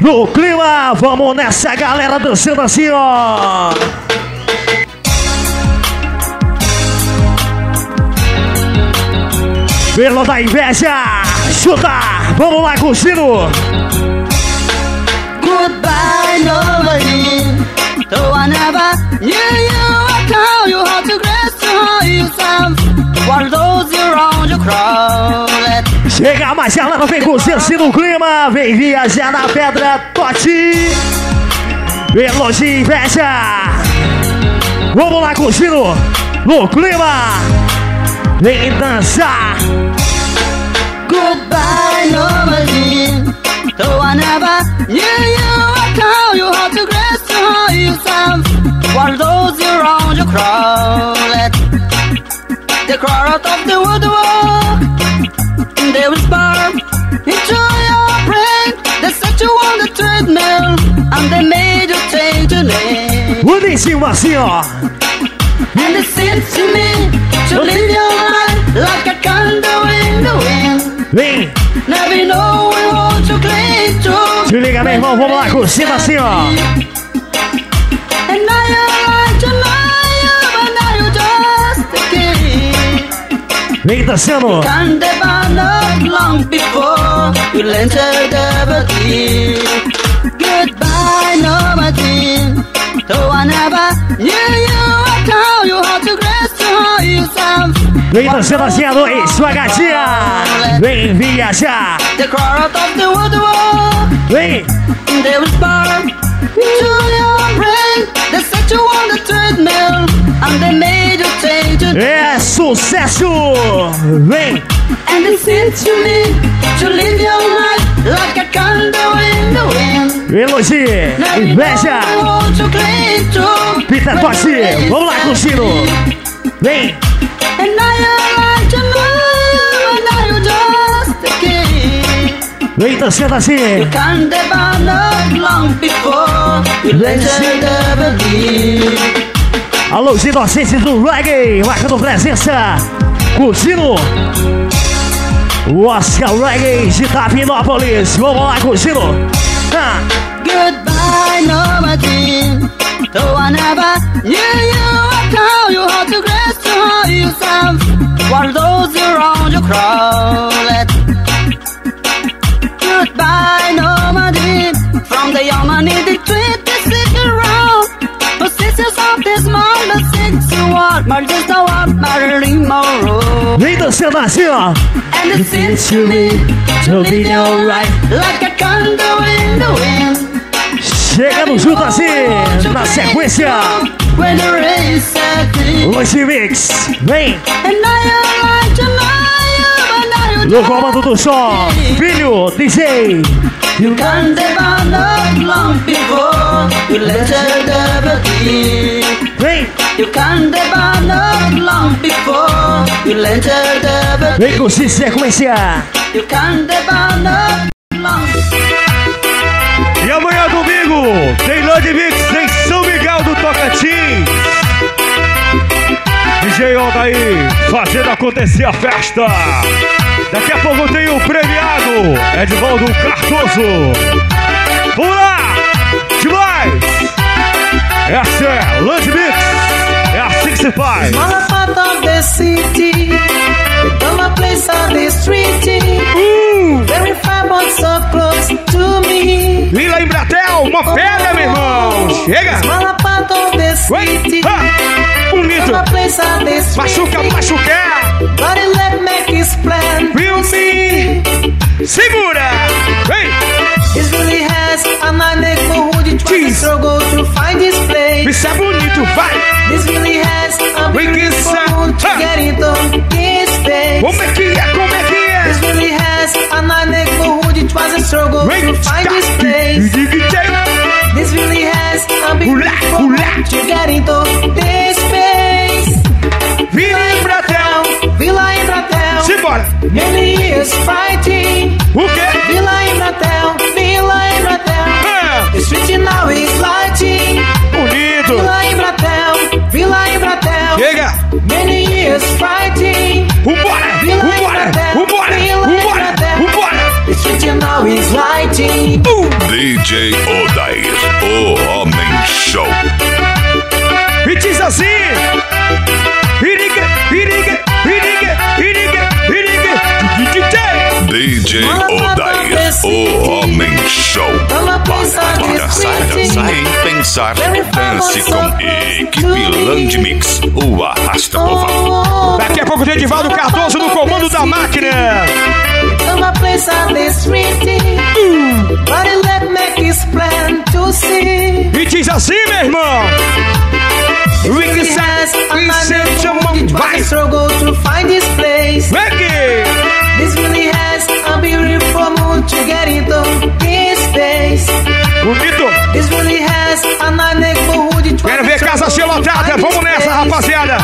No clima, vamos nessa galera dançando assim, ó. Pelo da inveja, chuta, vamos lá, curtindo. Goodbye, nobody. Though I never knew you, I tell you how to grace yourself. While those around you crowded. Chega mais galera, vem curtir assim no clima, vem viajar na pedra, tote. Pelo de inveja. Vamos lá, curtindo no clima. Vem dançar. Goodbye, nobody. Though I never knew you, I tell you how to grace yourself. While those around you crowded. The crowd of the woodwork. They whisper into your brain. They set you on the treadmill. And they made you change your name. Cima assim, ó. And it seems to me to live your life like a candle in the wind. Vem, Never know what to cling to. se liga, meu irmão, vamos lá, curtindo assim, ó. The body. Goodbye, nobody. Though I never knew you, I tell you how to grace to yourself. Vem dançando assim a noite, sua gatinha. Vem viajar. The crowd of the woodwork. Vem, your é sucesso. Vem, And it seems to me to live your life like a candle in the wind. elogie, inveja. know what to cling to. Pita When Tosse, the rain vamos lá, in. Vem, And now vem dançando assim. Can't ever not long before you. Alô, os inocentes do reggae, marcando presença. Curtindo. O Oscar Reggae de Tavinópolis. Vamos lá, curtindo. Ah, Goodbye, nobody. Though I never knew you, I tell you how to grace to yourself. While those around you From the street, they stick around. Sisters of this the six you want, but just a want Marilyn Monroe. vem dançando assim, ó. And it seems to me to your life like a candle in the wind. Chegando junto assim, na sequência. Lucy Mix. Vem, And now no comando do som. Filho, DJ. You can't ever long before you let the body. Vem, You can't ever long before you let the body. vem com sequência. You can't ever not long E amanhã, domingo, tem Land Mix em São Miguel do Tocantins. DJ Aldair fazendo acontecer a festa. Daqui a pouco tem o premiado Edvaldo Cardoso. Vamos lá! Demais! Essa é Land Mix. É assim que se faz. Part of the city, become a place on the street. Very far but so close to me. Vila Embratel, uma pedra, meu irmão. Chega! Part of the city, Ah, bonito! place. Machuca, machucar! He let make his plan. Feel me! Segura! Vem! This really has a a Jeez. struggle to find this place. Isso é bonito, vai! This really has a beautiful to get into this place. Como é que é? Como é que é? This really has a a struggle to find this place. This really has a hula. to get into this space. Simbora! many years fighting. O quê? Villa Embratel, Villa Embratel. Ah, The street now is lighting. bonito! Villa Embratel, Villa Embratel. Chega! Many years fighting. Vambora! Villa Vambora! Vambora! Vambora! Vambora! The street now is lighting. DJ Odair, o Homem Show. E diz assim: Iriga, iriga, DJ Odair, o Homem Show. Toma pensar Para sem pensar, dance com equipe Land Mix, o Arrasta Povão. Daqui a pouco tem Edivaldo Cardoso no comando da máquina. This. E diz assim, meu irmão. Rick He has a Vai, Vai struggle to find his place. Reggae. This really has beautiful mood to get into his space. Bonito. This really has a neighborhood. Quero ver casa cheia lotada. Vamos nessa, rapaziada.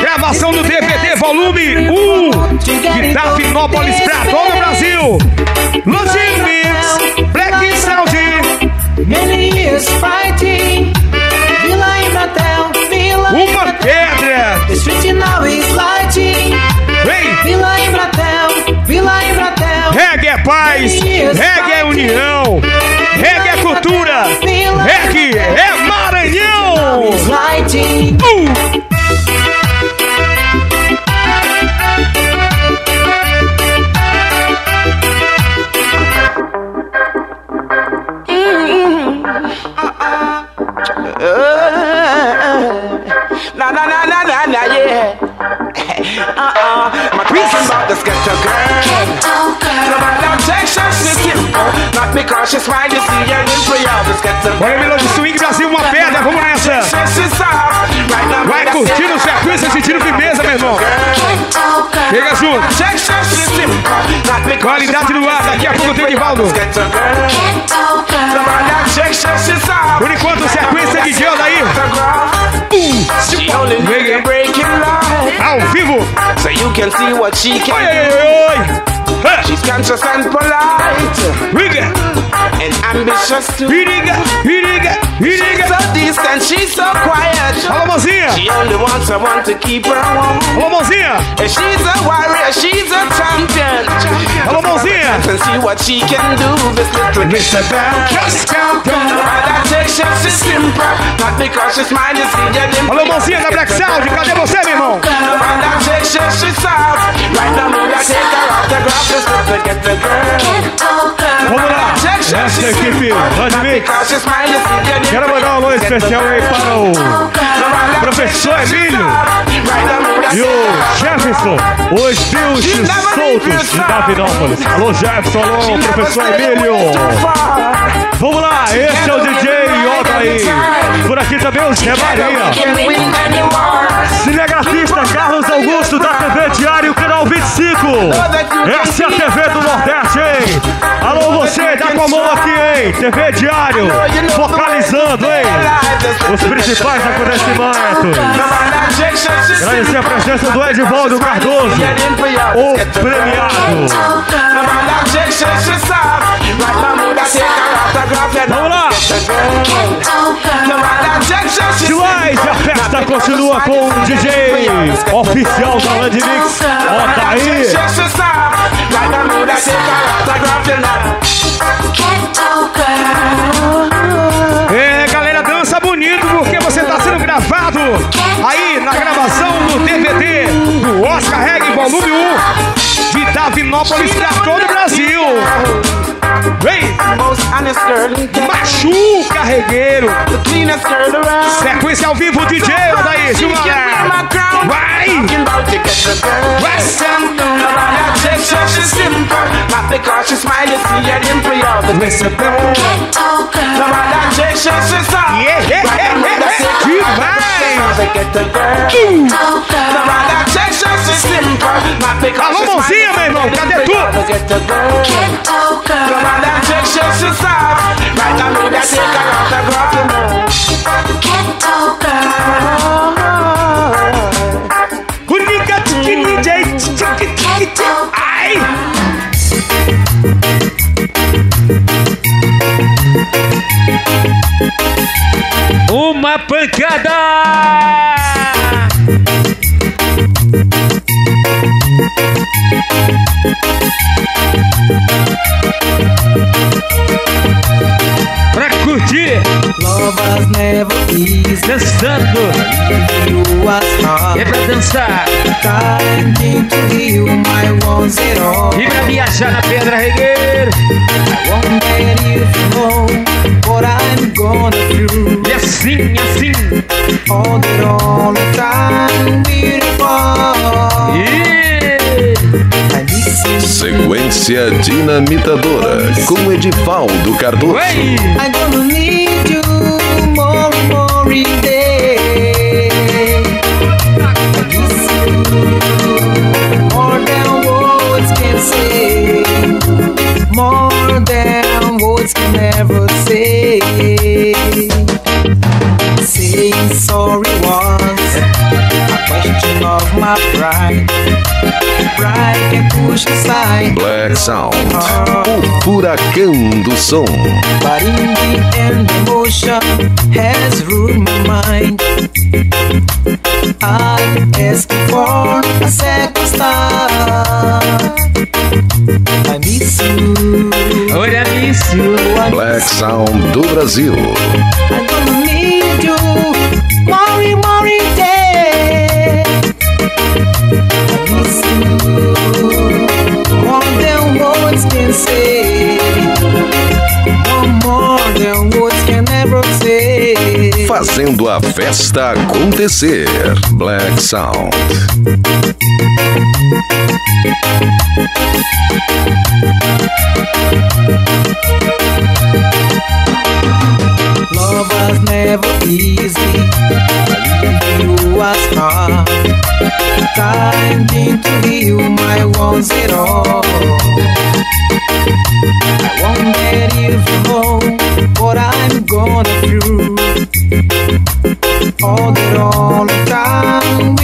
Gravação do DVD volume 1 de Davinópolis pra todo o Brasil. Losing Mix, Black Sound. Many years fighting. Villa Embratel, Villa Uma pedra. The street now is paz, reggae é união, reggae é cultura, reggae é Maranhão. Uh! Na na na na na yeah. uh-uh. I'm talking about Bora Melody Swing Brasil, uma pedra, vamos nessa. Vai curtindo sequência, sentindo firmeza, meu irmão. Chega junto. Qualidade no ar, daqui a pouco tem soft. Por enquanto, sequência de Gel daí, ao vivo. So you can see what she Oi, can oi, oi, oi. She's conscious and polite. Riga, mm. And ambitious too. iriga, iriga, iriga. So distant, she's so quiet. Alô, mãozinha. She only wants someone to keep her warm. Alô, mãozinha. And she's a warrior, she's a champion. Alô, mãozinha. And see what she can do. This little Mr. That section, she's simple. Not because she's mine, you see her in Alô, mãozinha da Black Sound, cadê você, meu irmão? That section, she's soft. Right now, me, I take her off the graph. Just to get the girl. Vamos lá. Essa equipe Land Mix. Because she's mine, you see her in Quero mandar um alô especial aí para o professor Emílio e o Jefferson, os bichos soltos de Davinópolis. Alô, Jefferson, alô, professor Emílio. Vamos lá, esse é o DJ Yoda aí. Por aqui também o Zé Maria. Cinegrafista Carlos Augusto da TV Diário, canal 25. Essa é a TV do Nordeste, hein? Alô, você, dá com a mão aqui, hein? TV Diário, focalizando, hein? Os principais acontecimentos. Agradecer a presença do Edivaldo Cardoso, o premiado. Vamos lá! Demais, a festa continua com o DJ oficial da Land Mix, Otaí. É, galera, dança bonito porque você tá sendo gravado aí na gravação do DVD do Oscar Reggae Volume 1 de Davinópolis pra todo o Brasil. Vem, machu carregueiro. Sequência ao vivo, DJ, Odaí, Gilmar. Vai! Because Alô, mãozinha, meu irmão, cadê tu? Ai! Uma pancada! curtir. Novas névoas dançando. É pra dançar. E pra viajar na pedra regueiro. E assim, assim. All the, all the time. Sequência Dinamitadora com Edivaldo Cardoso. Oi! I'm gonna need you more and more every day. I miss you more than words can say. Push aside. Black Sound, o furacão do som. But in the end, emotion has ruled my mind. I'm asking for a second star. I miss you. Olha isso. I Black Sound do Brasil. I'm gonna say. No more than words can ever say. Fazendo a festa acontecer. Black Sound. Love was never easy. You was hard. Time into you, my wants it all. I won't let you know what I'm gonna do. All time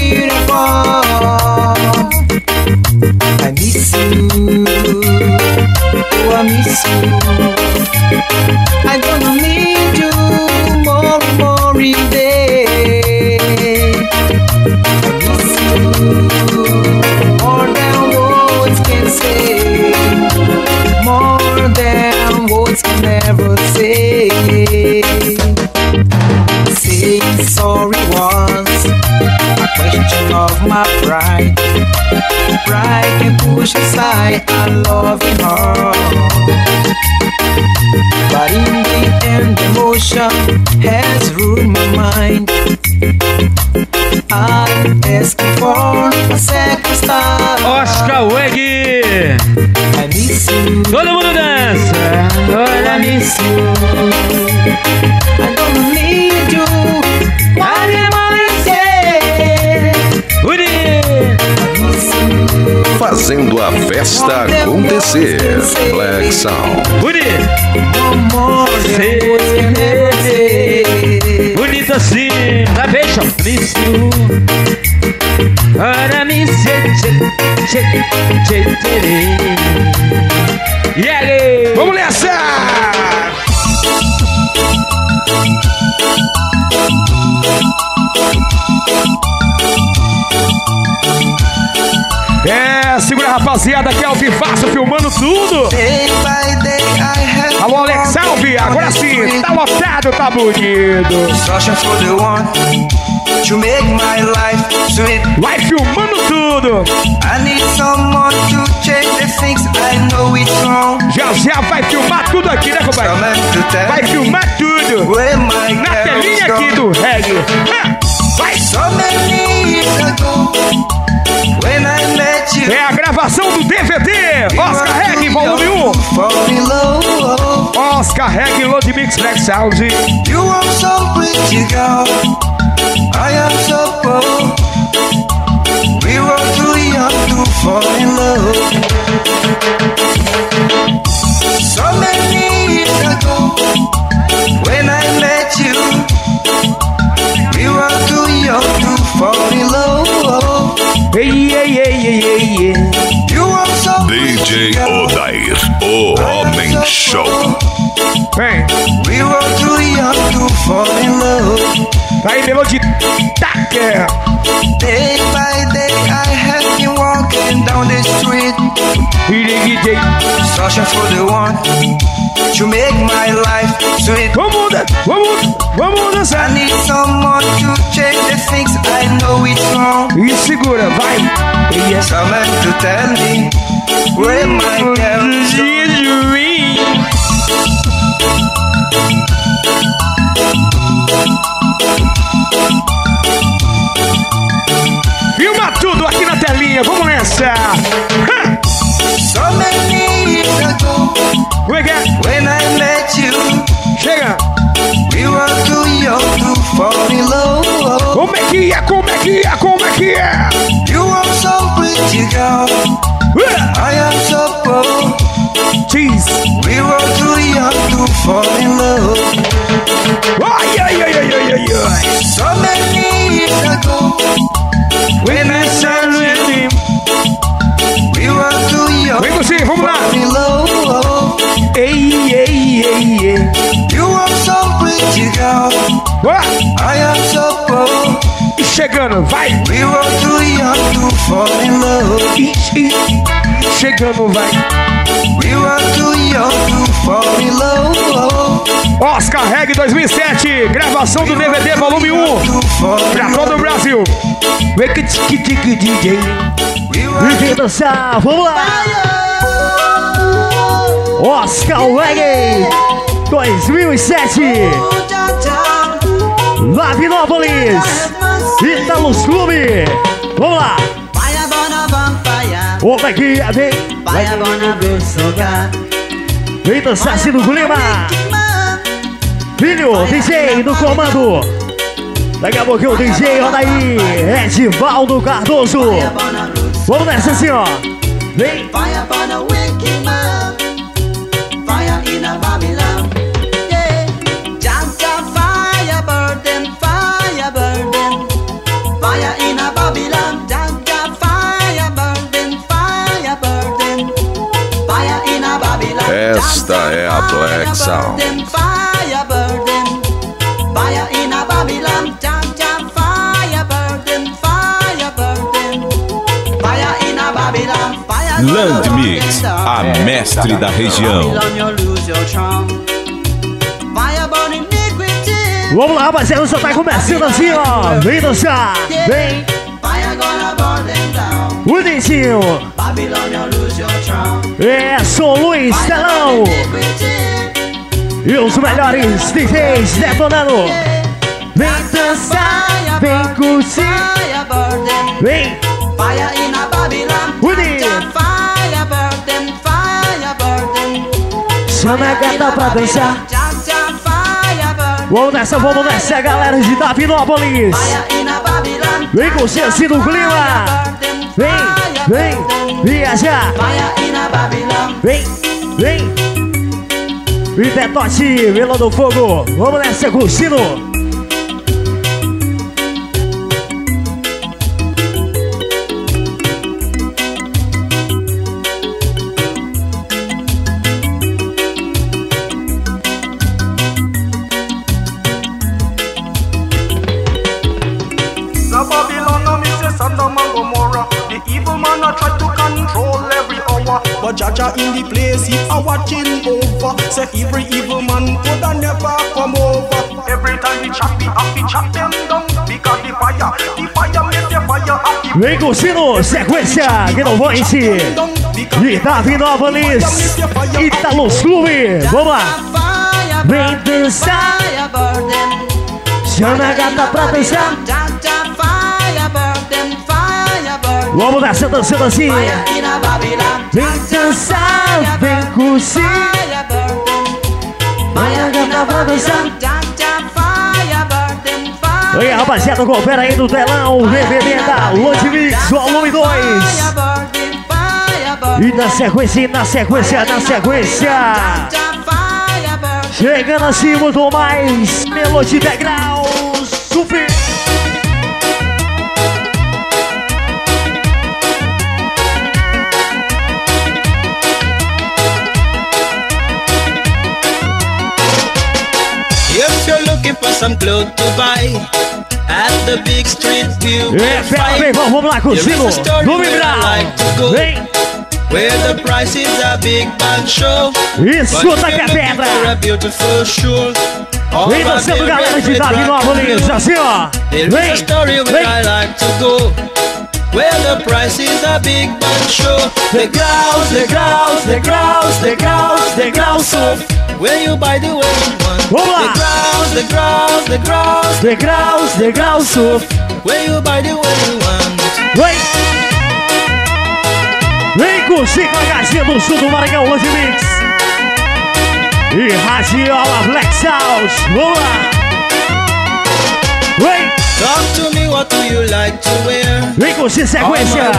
gonna need you. One and more day. Bonito. I miss you. Fazendo a festa acontecer. Black Sound. Say. Bonito assim. Na beijo. Miss you. Ora miss you. Tchê, tchê, tchê, tchê. E aí? Vamos nessa! É, segura rapaziada, aqui é o Vivaço filmando tudo. Alô, Alex Salve, agora sim, tá lotado, tá bonito. Searching for the one to make my life sweet. Vai filmando tudo. I need someone to Já já vai filmar tudo aqui, né, compadre? Vai filmar tudo. Na telinha aqui do reggae. Vai! É a gravação do DVD. Oscar Reggae, volume 1. Fall in love. Oscar Reggae Load Mix Black Sound. You are so pretty, girl. I am so poor. Fall in love. So many years ago, when I met you, we were too young to fall in love. Ei, DJ. Odair, o Homem Show. Vem. We were too young to fall in love. Tá aí, Melody Tucker. Day by day, I have been walking down the street, DJ. searching for the one to make my life sweet. Vamos, vamos, vamos I dançar. need someone to change the things I know it's wrong. E segura, vai. Yeah. Someone to tell me where my Filma tudo aqui na telinha, vamos nessa. So many years ago, when I met you, Chega. we were too young to fall in love. Como é que é? Como é que é? Como é que é? You are so pretty, girl. Jeez. We were too young to fall in love. Ai, ai, ai, ai, ai, ai, ai. So many years ago, when I saw you, we were too young Vem você, vamos lá. Ei, ei, ei, ei. You are so pretty, girl. Ah, I am so poor. e chegando, vai. We were too young to fall in love. Chegando, vai. We were too young to fall in love. Oscar Reg 2007, gravação do DVD volume 1. To fall Pra todo o. Brasil. Tique tique DJ. E vem dançar, vamos lá! Oscar Reggae 2007 Lavinópolis Ítalos Clube Vamos lá! Como é que é? Vem, fire burn a good sugar. vem dançar assim no clima Man, Filho, DJ no comando. Daqui a pouquinho o DJ, olha aí Edivaldo Cardoso. Vamos nessa assim, ó Vem, Fire burn a you lose your charm. Fire burn iniquity. vamos lá rapaziada, só tá começando assim, ó. Vem dançar, vem. Bonitinho. É, sou Luiz Telão. E os melhores DJs detonando Vem dançar, vem curtir. Vem, Fire in a Babylon. Uni. Fire burn them. Fire burn them. chama a gata pra dançar. Vamos nessa, vamos nessa, galera de Davinópolis. Vem com você assim no clima Vem, vem, viajar. Vem, vem E Detote, Vila do Fogo. Vamos nessa, curtindo. Jaja in the place over. Say every evil man coulda never come over. Every time he chop, he have to chop them down because the fire, the fire make the fire happy. Vem curtindo, sequência encher De Davinópolis, Italos Clube Vamos lá, vem dançar. Chama a gata pra dançar. Vamos nessa, dançando assim. Vem dançar, vem curtir pra dançar Aí rapaziada, confere aí no telão o DVD da Lodge Mix, volume 2 Fire burn them. Fire burn E na sequência, na sequência, na sequência. Chegando assim muito mais Melody Degrau Super for some clothes to buy at the big street view, É, pera bem, vamos, vamos lá, like to go. Vem, Where the price is a big band show. Escuta que é pedra. Vem dançando, galera de Davi Nova Lins. Assim, ó. Vem, vem. Where the price is a big band show. The grouse, the grouse, the grouse, the grouse, the grouse of. Where you buy the way you want. Vamos lá. The grouse, the grouse, the grouse, Degraus, degraus, of. where you buy the way you want. Vem. Com Chico HG do Sul do Maranhão, Load Mix. E Radiola Black Sound. Vamos lá. Talk to me, what do you like to wear? Vem com All sequência.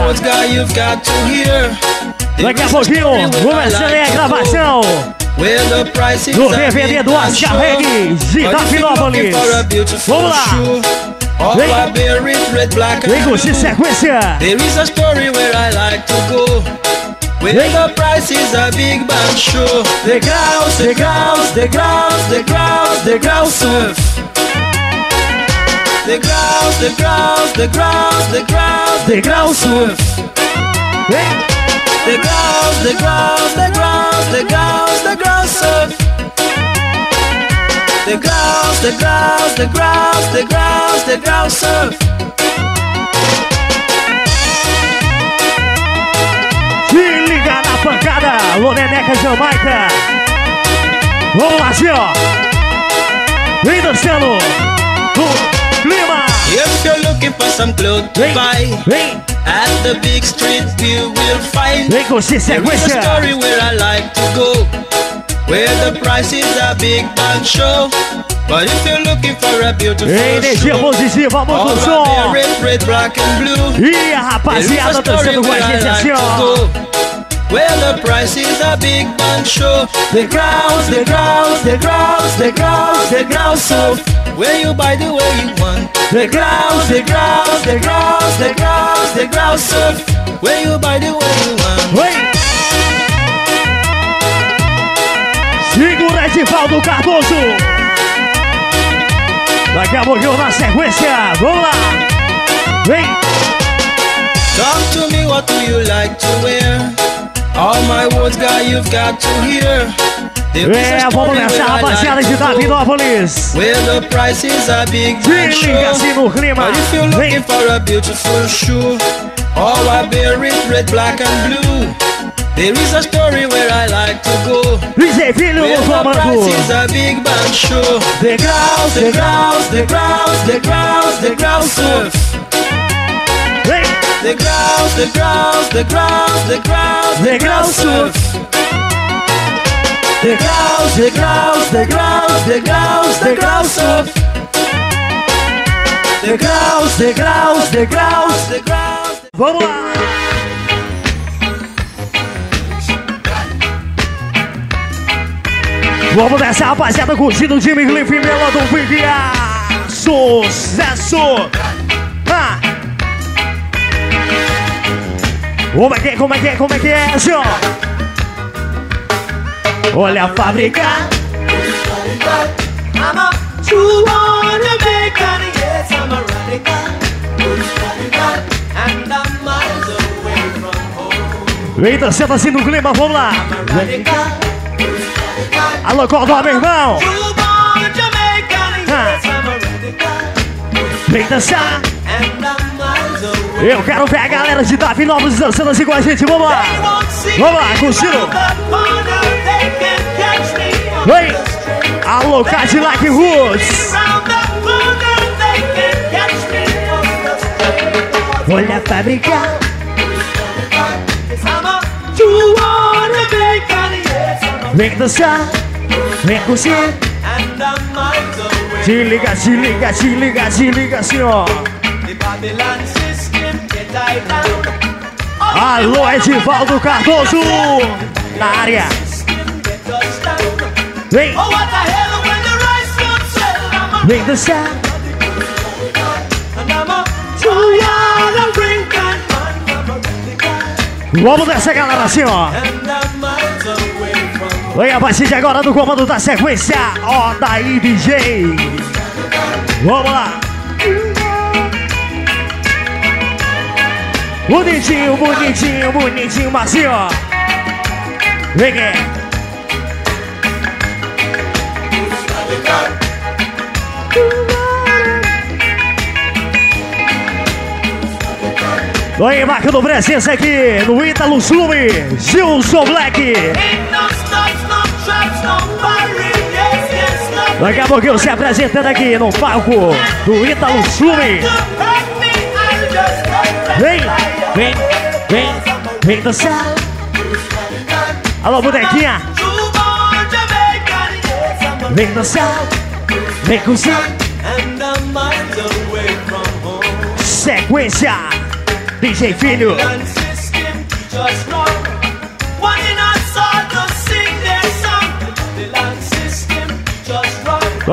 Daqui a pouquinho, começando a gravação do DVD do band Oscar show. Reggae de But if you're looking Dafinópolis. for a beautiful Vamos lá. Vem. Com sequência. There is a story where I like to go. The price is a big show. The grouse, the grouse, the grouse, the grouse, the grouse surf. The grouse, the grouse, the grouse, the grouse, the grouse surf. Vem. The grouse, the grouse, the grouse, the grouse, the grouse surf. The grouse, the grouse, the grouse, the grouse, the grouse surf. Se liga na pancada, Loneneca Jamaica. Vamos lá, Gil. Vem dançando. If you're looking for some clothes to buy at the big street, you will find. com There is a story where I like to go, where the price is a big band show. But if you're looking for a beautiful Energia show, positiva, all muito som. red, red, black and blue. E a There is a rapaziada story dançando com a where I gente like assim, to ó. go. Where the price is a big band show. The grouse, the grouse, the grouse, the grouse, the grouse so Where you buy the way you want. The grouse, the grouse, the grouse, the grouse, the grouse so Where you buy the way you want. Vem. Segura Edivaldo Cardoso. Daqui a pouquinho na sequência. Vamos lá. Vem. Talk to me, what do you like to wear? All my words, guy, you've got to hear. There is a É, story vamos nessa, where I rapaziada like de to go, Davinópolis. Where the price is a big Se band liga show. assim no clima. But if you're Vem. looking for a beautiful shoe, all I bear is red, black and blue. There is a story where I like to go. DJ Filho Where no the price comando. is a big band show. The grouse, the grouse, the grouse, the grouse, the grouse surf. Vem. The grouse, the grouse, the grouse, the grouse, the grouse surf. The grouse, the grouse, the grouse, the grouse, the grouse surf. The grouse, the grouse, the grouse, the grouse. Vamos lá. Vamos nessa, rapaziada, curtindo o Jimmy Cliff Melodon Vivia. Sucesso! Como é que é, como é que é, como é que é, senhor? Olha a fábrica. I'm a true born Jamaican, yes, I'm a radical. Radical, and I'm miles away from home. Vem dançando assim no clima, vamos lá. Alô, Cordó, meu irmão. true born Jamaican, yes, I'm a radical. Vem dançar. Eu quero ver a galera de Davi Novos dançando assim com a gente, vamos lá. Vamos lá, curtindo. street. Alô, Cadillac Roots. Olha a fábrica. I'm a true born Jamaican, yes, I'm a Vem dançar. Vem curtir. and I'm miles away. Se liga, Alô, Edivaldo Cardoso. Na área. Vem, vem dançar. Vamos nessa, galera, assim, ó. Vem a partir de agora do comando da sequência. Ó, daí, DJ. Vamos lá. Bonitinho, bonitinho, bonitinho, Marcinho. Vem aqui. Oi, marcando presença aqui no Ítalo Slume, Gilson Black. Daqui a pouquinho se apresentando aqui no palco do Ítalo Slume. Vem, vem, vem, vem dançar. Alô, bonequinha. Vem dançar, vem cozinhar. Sequência, DJ Filho.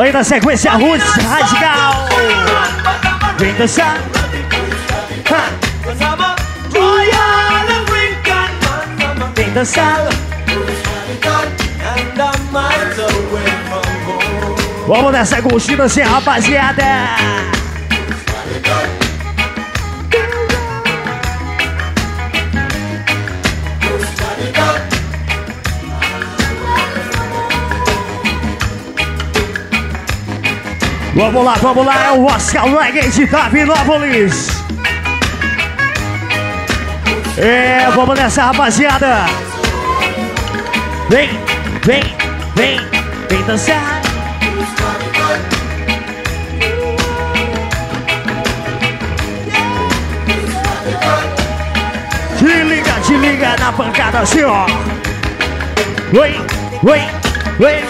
Aí na sequência, Roots Radical. Vem dançar. Dançar. Vamos nessa curtida, assim, rapaziada. Vamos lá, vamos lá, é o Oscar Reggae de Davinópolis. É, vamos nessa, rapaziada. Vem, vem, vem, vem dançar. Te liga, te liga na pancada assim, ó. Oi, oi, oi.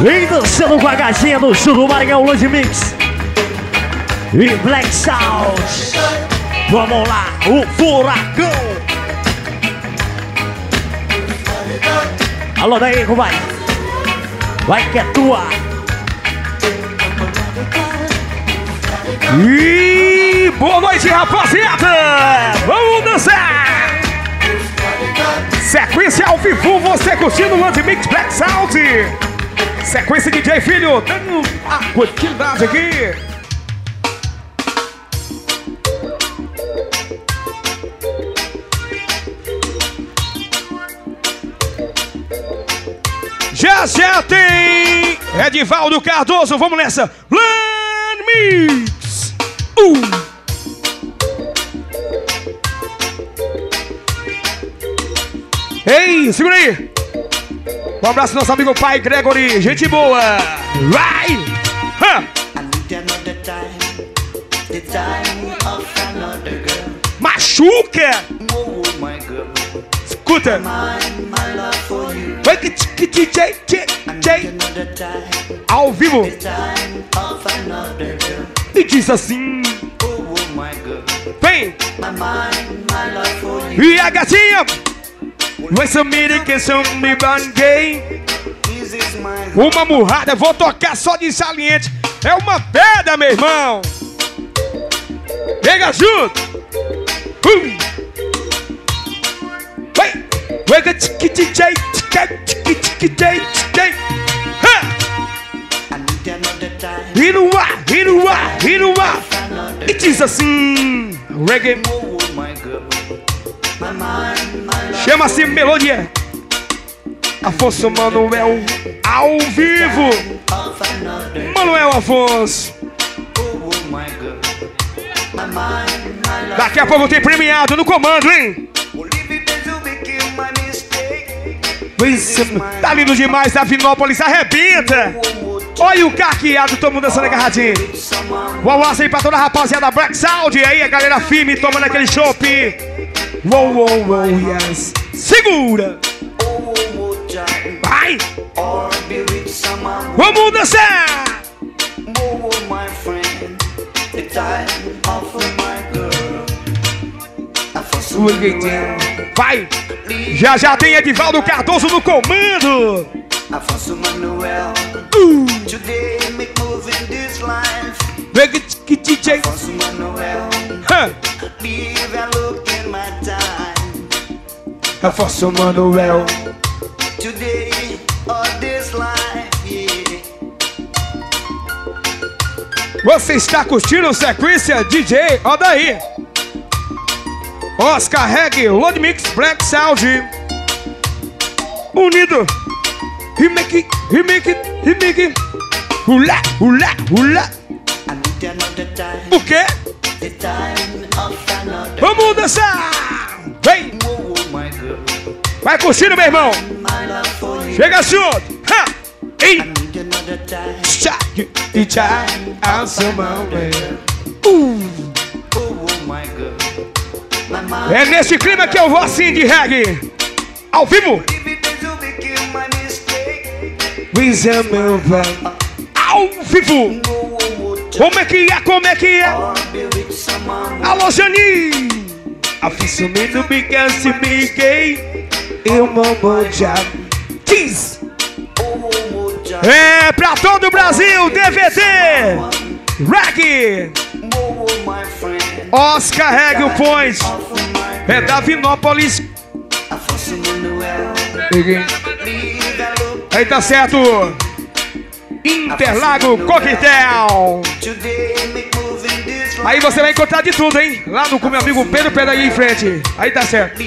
Vem dançando com a gatinha do sul do Maranhão, Luz Mix. E Black Sound. Vamos lá, o furacão. Alô, daí, vai. Vai que é tua. E boa noite, rapaziada! Vamos dançar! Sequência ao vivo, você curtindo o Lance Mix Black Sound. Sequência DJ Filho, dando a quantidade aqui. Já tem Edivaldo Cardoso, vamos nessa. Land Mix. Um. Ei, segura aí. Um abraço nosso amigo pai Gregory, gente boa. Vai! Machuca! Escuta! Ao vivo e diz assim. Vem! E a gatinha! Que são me banguei. Uma murrada, vou tocar só de saliente. É uma pedra, meu irmão. Pega junto. Um. Vai. Pega tiki DJ, tiki DJ, tiki. E assim, reggae. Chama-se Melodia. Afonso Manuel ao vivo. Manuel Afonso. Daqui a pouco tem premiado no comando, hein? Tá lindo demais, Davinópolis arrebenta. Olha o carqueado, todo mundo dançando agarradinho. Um abraço aí pra toda a rapaziada Black Sound. E aí, a galera firme tomando aquele chopp. Uou, uou, uou, yes. Segura. Vai. Vamos dançar. Vai. Já já tem Edivaldo Cardoso no comando. Afonso Manuel. Uh. Today make move in this life. Afonso Manuel. Huh. And look in my time. Afonso Manuel. Today or this life, yeah. Você está curtindo sequência DJ Odaí. Oscar Reg, Load Mix, Black Sound. Unido. Remake, remake, remake. Hula, hula, hula. O quê? Vamos dançar! Vem! Vai curtindo, meu irmão! Chega junto! Ha! Ei! Shake it uh. É nesse clima que eu vou assim de reggae! Ao vivo! Ao vivo! Como é que é? Como é que é? Alô, Jani! Aficionado because me gay Eu mambo já Kiss É pra todo o Brasil DVD Reg Oscar Reg o Point É da Vinópolis Aí tá certo Interlago Coquetel. Aí você vai encontrar de tudo, hein? Lá no com meu amigo Pedro, pega aí em frente. Aí tá certo.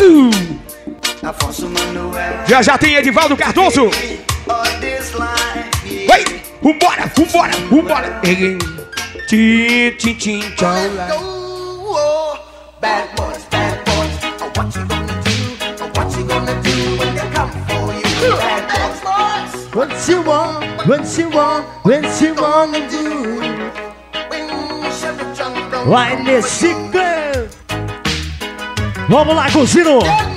Uh. Já já tem Edivaldo Cardoso. Vai, vambora, vambora, vambora. Tchim, tchim, tchim, tchau. Bad boys, bad boys. What you gonna do? What you gonna do when they come for you? Bad boys. What you want, what you want, what you wanna do? Vai nesse canto. Vamos lá, Cusino. Bad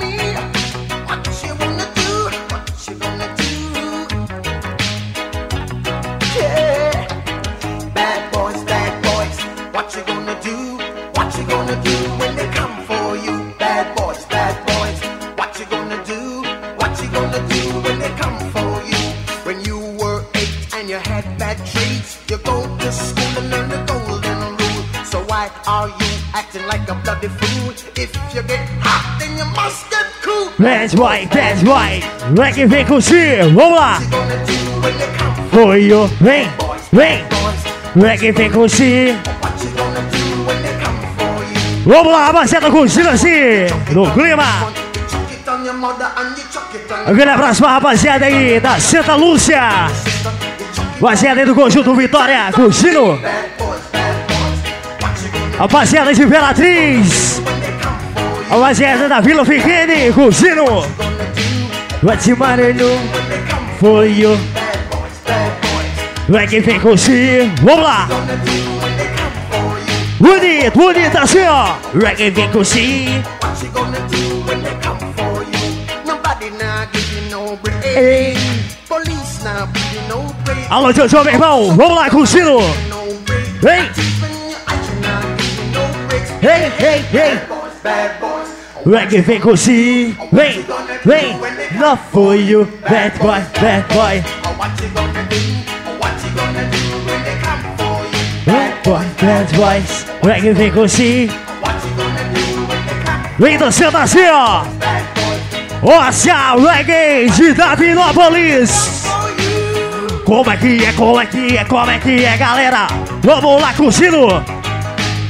you go to school and learn the golden rule. So why are you acting like a bloody fool? If you get hot, then you must get cool. Bad boy, bad boy. Reggae vem curtir. Vamos lá. Foi o. Vem, vem. Reggae vem curtir. Vamos lá, rapaziada, curtindo assim. No clima. Um grande abraço pra rapaziada aí da Santa Lúcia. Rapaziada do Conjunto Vitória, curtindo. Rapaziada de Imperatriz. Rapaziada da Vila Fiquene, curtindo. You matter no for you. Vai quem vem curtir. Vamos lá. Bonito, bonito assim, ó. Reggae vem curtir. What you gonna do when they come for you? Nobody now give you no break. Ei. Police now Alô, Jojo, meu irmão. Vamos lá, curtindo. Vem. Ei, ei, ei. Boys. Reggae vem curtir. Vem, vem. Not for you. Bad boy, bad boy. Bad boy, bad boys. Reggae vem curtir. Vem dançando assim, ó. Ócia Reggae de Davinópolis. Como é que é, como é que é, como é que é, galera? Vamos lá, curtindo.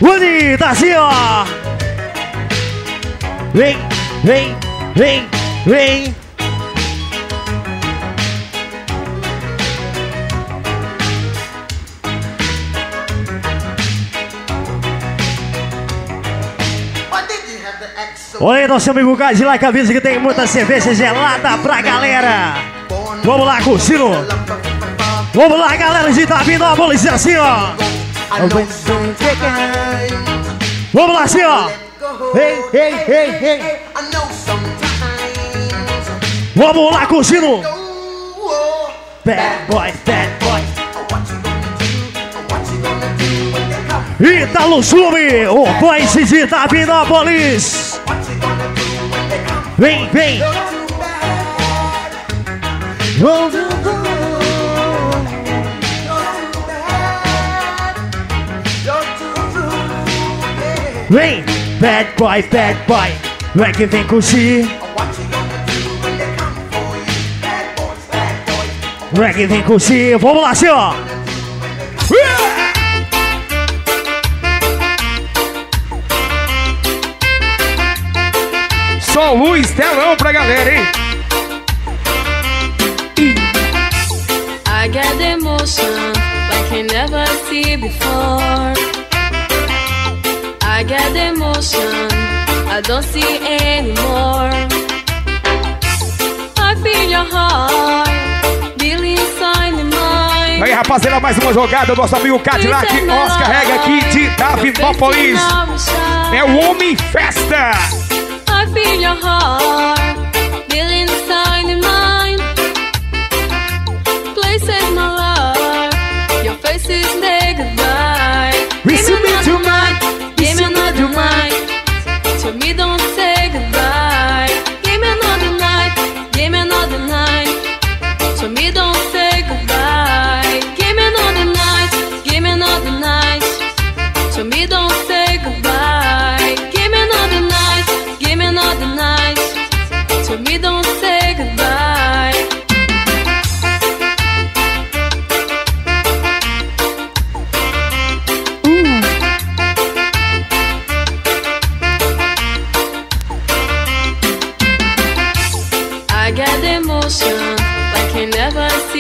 Bonita assim, ó. Vem, vem, vem, vem. Oi, nosso amigo Cadillac avisa que tem muita cerveja gelada pra galera. Vamos lá, curtindo. Vamos lá, galera de Davinópolis, assim, ó. Vamos lá, assim, ó. Ei, ei, ei, ei. Vamos lá, curtindo. Bad boys, bad boys. Italo Clube, o voice de Davinópolis. Vem, vem. Vem, bad boy, bad boy. Vai que vem curtir. Reggae vem curtir. Vamos lá, senhor. Só luz, telão pra galera, hein? I get emotion like I never see before. I get emotion I don't see anymore. I feel your heart beating inside my mind. Aí, rapaziada, mais uma jogada do nosso amigo Cadillac. Oscar Rega aqui de Davinópolis. É o Homem Festa. I feel your heart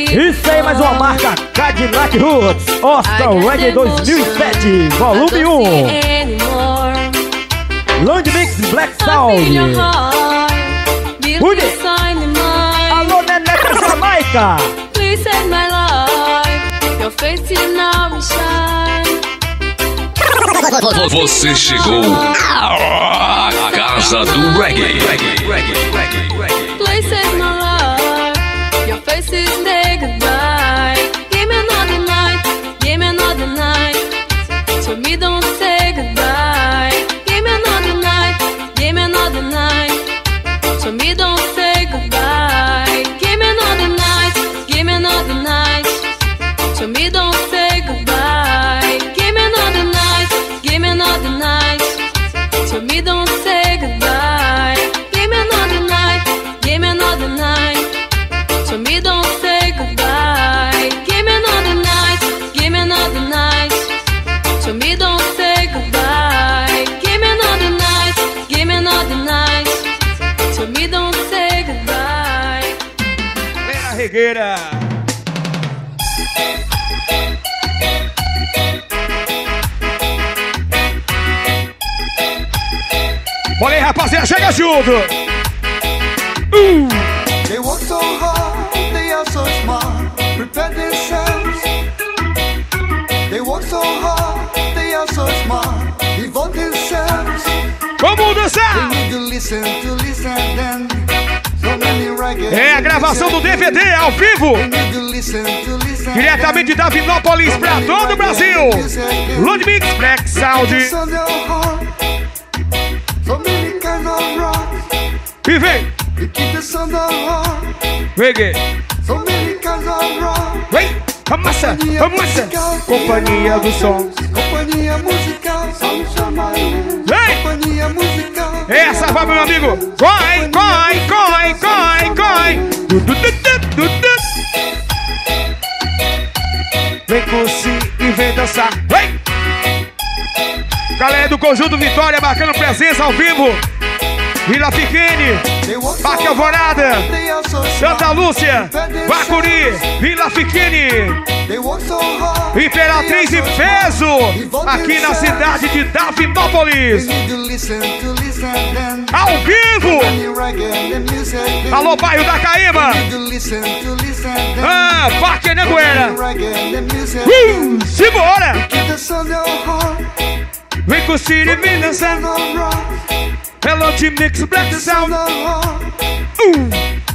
Isso aí, mais uma marca Cadillac Roots. Get Reggae 2007, I volume don't see 1. anymore. Land Mix Black Sound. Rudy. Alô, Neneca Jamaica. Please save my life. Your face is now shine. Você chegou à casa do reggae. Please me, don't say junto. Uh. They work so hard, they are so smart, prepare themselves. They work so hard, they are so smart, devote themselves. Vamos dançar! They need to listen, to listen then. É a gravação do DVD ao vivo, diretamente de Davinópolis para todo o Brasil. Ludmix Black Sound. E vem, reggae. Vem, amassa, amassa. Companhia do som. Companhia musical, som chama Vem! Companhia musical. Essa vai, meu amigo. Corre, corre, corre, corre, corre. Du, du, du, du, du, du. Vem curtir e vem dançar. Vem! Galera do Conjunto Vitória marcando presença ao vivo. Vila Pequene, Parque Alvorada, Santa Lúcia, Bacuri, Vila hard. Imperatriz e Peso, aqui na cidade de Davinópolis. Ao vivo! Alô, bairro da Caíba! Ah, Parque music. Uh, simbora! The sun their heart. Vem curtir Hello, Team Mix Black Sound. Uh,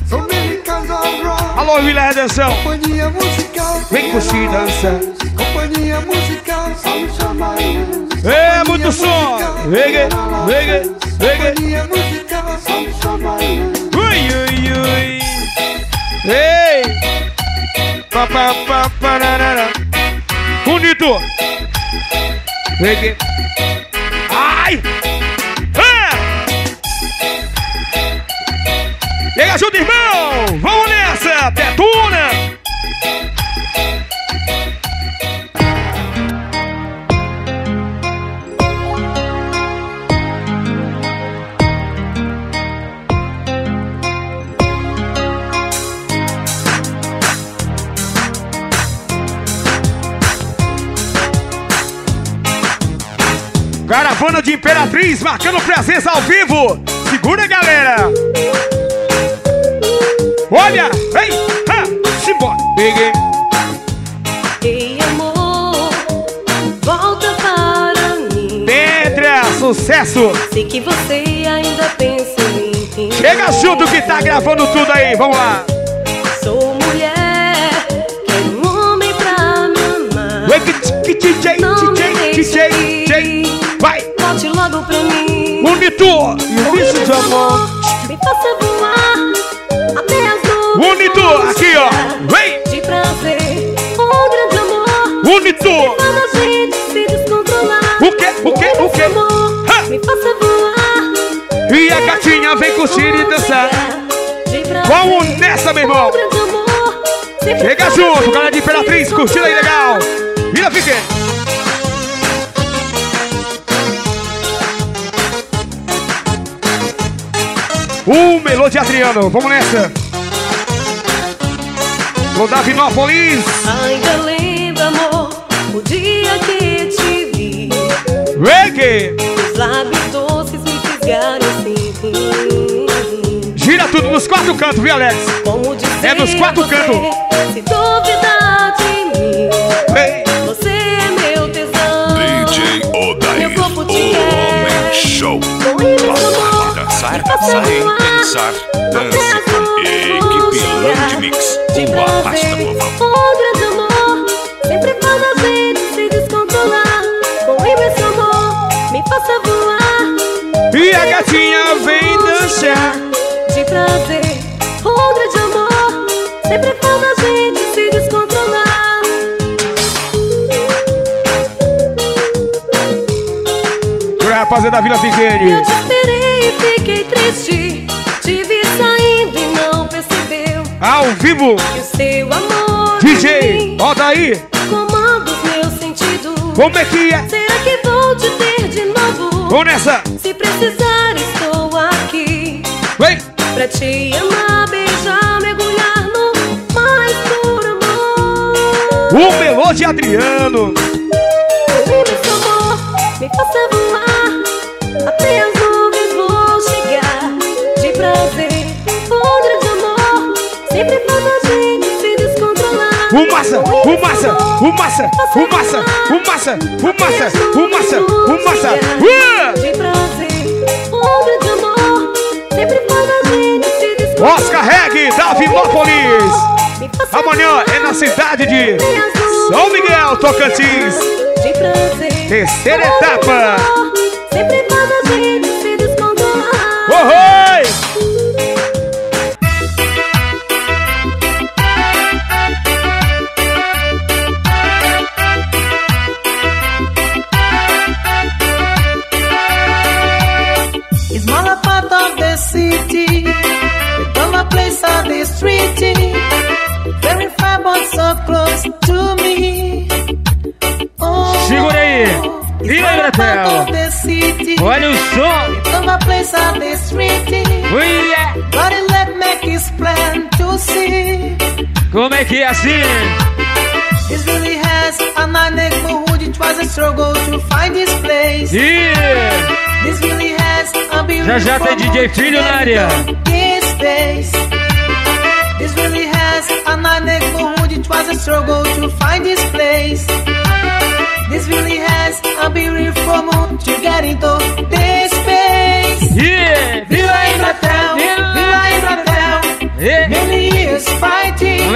So many kinds of rock. alô, Vila Redenção. Companhia musical. Vem curtir dançar. Companhia musical. Chama É muito som. Reggae, reggae, reggae. Companhia musical. Chama Ui, ui, ui. Ei! Pa, pa, pa, pararara. Bonito! Reggae. Ai! Ajuda, irmão! Vamos nessa! Detuna! Caravana de Imperatriz marcando presença ao vivo. Segura, galera! Olha, vem, ha, simbora. Peguei. Ei, amor, volta para mim. Pedra, sucesso. Sei que você ainda pensa em mim. Chega junto que tá gravando tudo aí, vamos lá. Sou mulher, quero um homem pra me amar. Que DJ, Não DJ, me deixe DJ. DJ. Vai, Volte logo pra mim. Unito. Isso de amor, me faça voar Unito, aqui ó. Vem, De prazer, um grande amor. O quê, o quê, o Ha. me faça voar. E a gatinha vem curtir e dançar. Vamos nessa, meu irmão. Chega junto, galera de Imperatriz, curtindo aí legal. Vira, fique. O Melô de Adriano, vamos nessa. Vou dar Vinópolis. Ainda lembro, amor, o dia que te vi. Reggae. Os lábios doces me fisgaram assim. Gira tudo nos quatro cantos, viu, Alex? Como dizer É nos quatro cantos. Se duvidar de mim, Vem. você é meu tesão. DJ Odair, Meu corpo o te quer. Homem Show. Amor, Dançar, voar. pensar, dance De o arrasta prazer, povão. um grande amor. Sempre quando a gente se descontrolar. Com esse amor, me faça voar. E a gatinha vem dançar. De prazer, um grande amor. Sempre quando a gente se descontrolar. Pra rapaziada da Vila Eu Pequene. te esperei e fiquei triste. Te vi saindo e não. Ao vivo, seu amor. DJ, roda aí. Comanda os meus sentidos. Como é que é? Será que vou te ter de novo? Vamos nessa. Se precisar, estou aqui. Vem. Pra te amar, beijar, mergulhar no mais puro amor. O Melô de Adriano. Meu amor, me faça voar. O massa, o massa, o massa, o massa, o massa, o massa, o massa, o massa. Oscar Reg, da Vinópolis. Amanhã é na cidade de São Miguel, Tocantins. Terceira etapa. Que é assim? This really has a nice neighborhood. It was a struggle to find this place. Ih, This really has a Já já tem DJ Filho na área. This really has a nice neighborhood. It was a struggle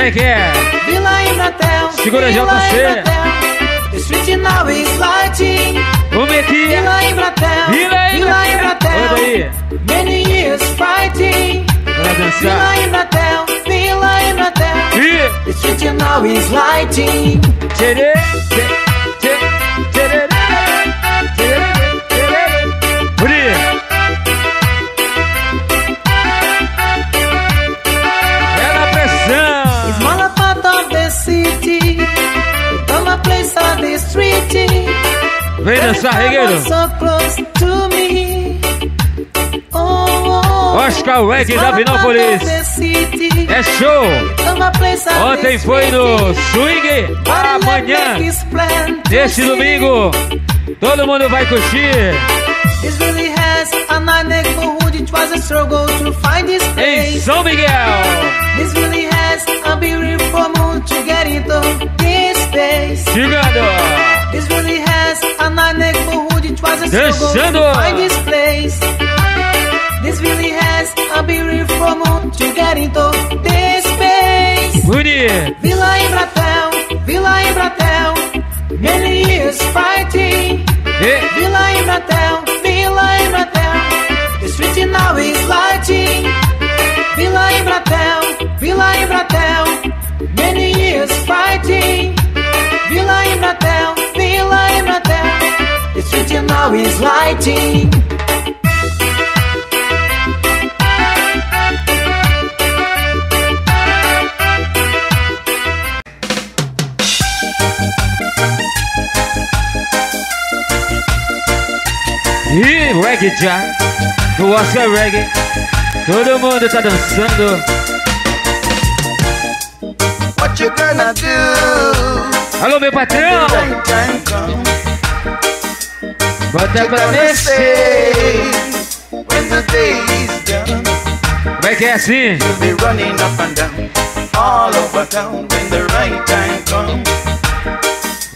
Como é que é? Villa Embratel, Segura, Villa JC. Embratel. Street now is lighting. Como é que é? Villa Embratel, Vila Villa Embratel. Olha Embratel. aí. Many years fighting. Villa dançar. Embratel, Villa Embratel. Ih, The street now tcherê, tchê, tchê, Vem dançar, regueiro. Oscar Weg da Vinópolis. É show. Ontem foi no swing. Amanhã, neste domingo, todo mundo vai curtir struggle to find this Em place. São Miguel. This really has a beautiful moon to get into this space. Chegando. This really has a nice neighborhood. It was a struggle Descendo. to find this place. This really has a beautiful moon to get into this space. Bonito. Vila Embratel, Vila Embratel, many years fighting. E Villa Embratel, Villa Embratel, is lighting. Villa Embratel, Villa Embratel, many years fighting. Villa Embratel, Embratel, the street now is lighting. E reggae já. No Oscar Reggae. Todo mundo tá dançando. What you gonna do? Alô, meu patrão. Bota pra say when the day is done. Como é que é assim? You'll be running up and down all over town when the right time comes.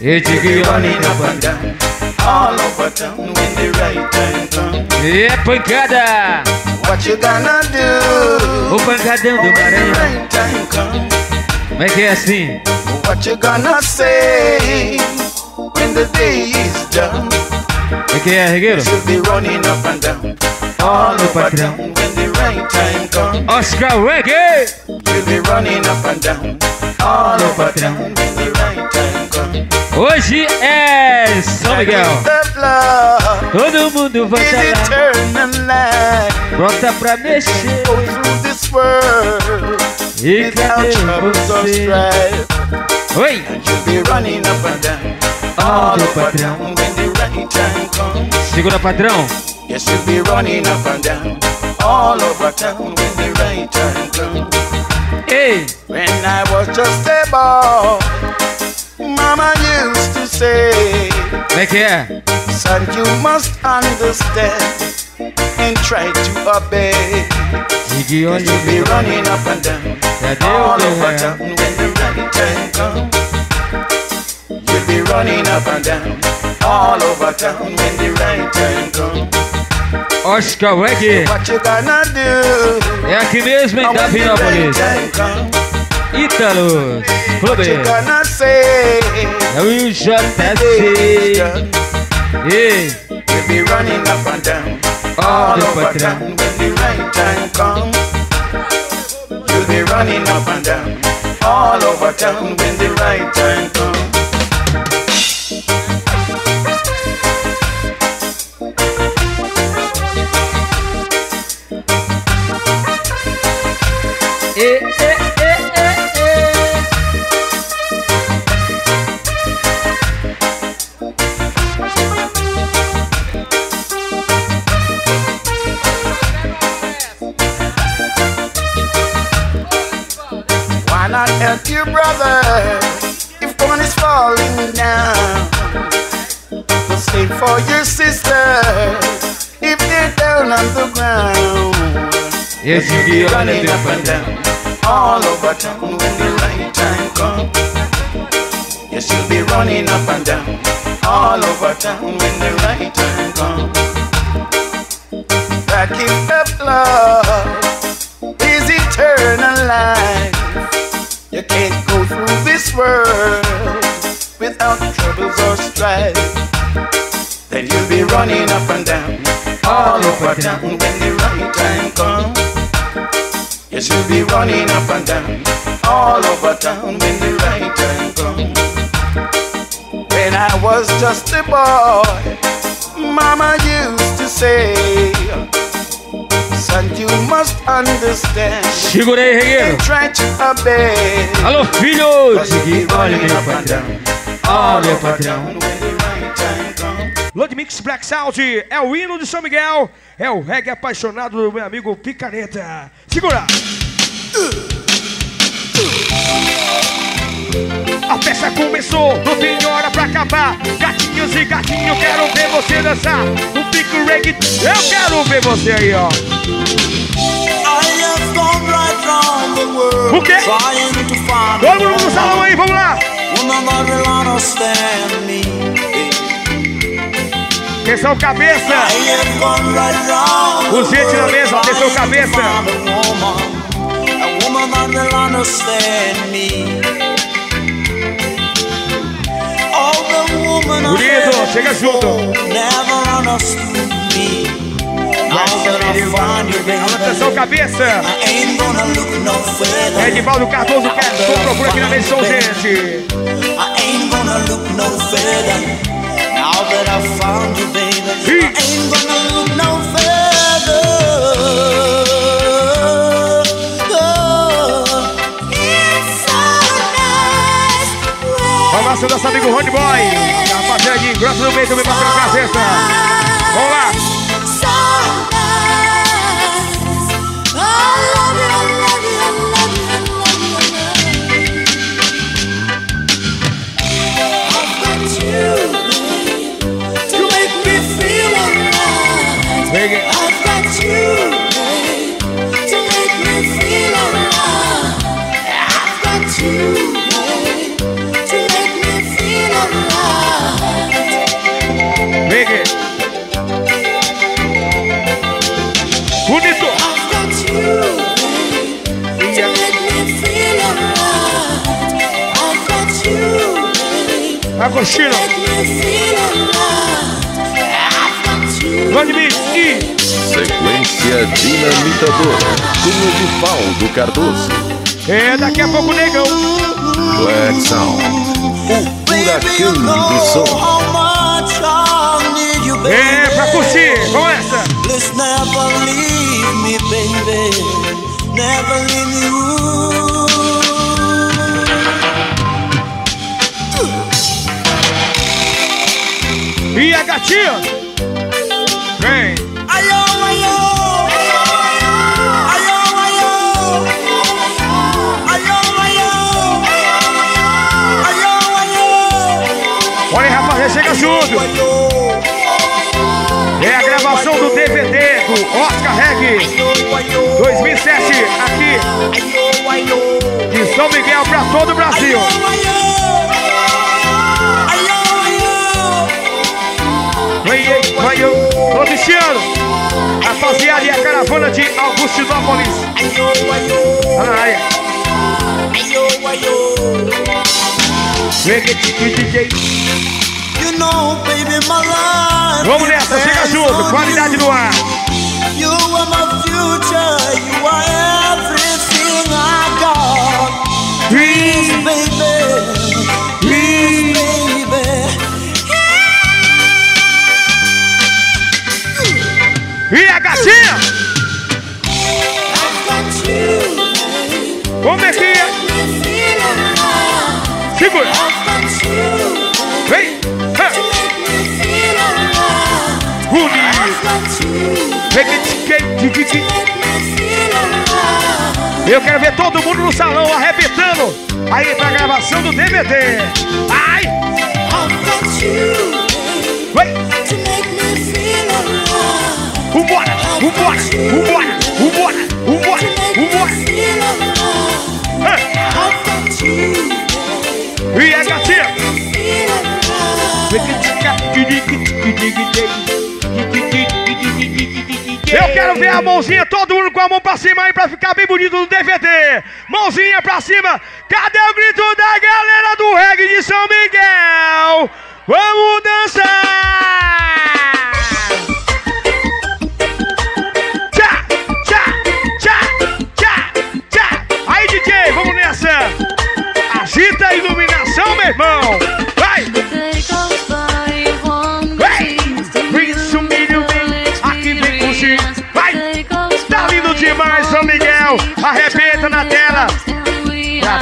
You'll be running up and down all over town when the right time comes. E pancada. What you gonna do? O pancadão do when the Maranhão. right time comes? Como é que é assim? What you gonna say when the day is done? Como é que é, regueiro? You'll be running up and down all over town when the right time comes. Oscar Reggae. You'll be running up and down all over town when the right time comes. Hoje é São Miguel. Todo mundo estar lá. Bota pra mexer. E cadê você? Oi. Meu over patrão. Segura, patrão. Yes, you'll be running up and down all over town when the. Ei. When I was just a boy, Mama used to say, Como é? Son, you must understand and try to obey. Cause you'll be running up and down all over town when the right time comes. You'll be running up and down all over town when the right time comes. Oscar Reggae. What you gonna do? É aqui mesmo em when the right Davinópolis. Time comes? Ítalos. What Clube. you gonna say? É o when the day is IJC. done? Ei. You'll be running up and down all over town when the right time comes. You'll be running up and down all over town when the right time comes. Help your brother if one is falling down? Go sing for your sister if they're down on the ground. E You'll be running up and down all over town when the right time comes. Yes, you'll be running up and down all over town when the right time comes. Back in the blood is eternal life. You can't go through this world without troubles or strife. Then you'll be running up and down all over town when the right time comes. Yes, you'll be running up and down all over town when the right time comes. When I was just a boy, Mama used to say, Son, you must understand Segura aí, regueiro. and try to obey. Alô, filho. Cause you'll be Digue olha, meu patrão. over patrão. Load Mix Black Sound é o hino de São Miguel, é o reggae apaixonado do meu amigo Picareta. Segura! A festa começou, não tem hora pra acabar. Gatinhos e gatinho, quero ver você dançar. O pico reggae, eu quero ver você aí, ó. O quê? Todo mundo no salão aí, vamos lá. Atenção, cabeça. Os gente na mesa, atenção, cabeça. Bonito, chega junto. Atenção, cabeça. Edivaldo Cardoso quer só procura aqui na mesa, gente. Now that I found you, baby, I ain't gonna look no further. Oh. Abraço do nosso amigo Rony Boy. Rapaziada de Grossa do Meio também passando a presença. Vamos lá. You. Vladimir e Sequência dinamitadora com Edivaldo Cardoso. é daqui a pouco negão. Black Sound. O furacão do som. How much I need you, baby. É pra curtir. Vamos essa. Please never leave me, baby. Never leave me. E a gatinha. Vem. Ayo, ayo. Ayo, ayo. Ayo, ayo. Ayo, ayo. Olha rapaziada, chega junto. É a gravação do DVD do Oscar Reg 2007 aqui de São Miguel pra todo o Brasil. Vem vai eu. Ô Cristiano, rapaziada e a caravana de Augustinópolis. DJ. You know, baby, my life Vamos nessa, chega junto, qualidade no ar. You are my future, you are everything I got. Please, baby, E a gatinha? Como é que é? Segura. Vem. Bonito. Vem. Eu quero ver todo mundo no salão arrebentando. Aí pra gravação do DVD. Ai! I've Vambora! Vambora! Vambora! Vambora! Vambora! Vambora! E a gatinha? Eu quero ver a mãozinha, todo mundo com a mão pra cima aí pra ficar bem bonito no DVD. Mãozinha pra cima. Cadê o grito da galera do reggae de São Miguel? Vamos dançar!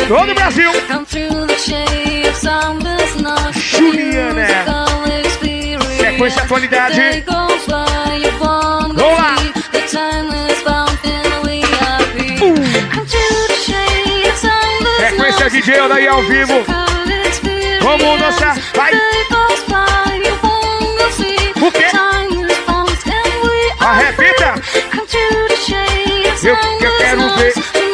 Todo o Brasil. Juliana. Sequência atualidade. Vamos lá. Sequência DJ daí ao vivo. Vamos dançar. Vai. O quê? Arrebenta. Eu, eu quero ver.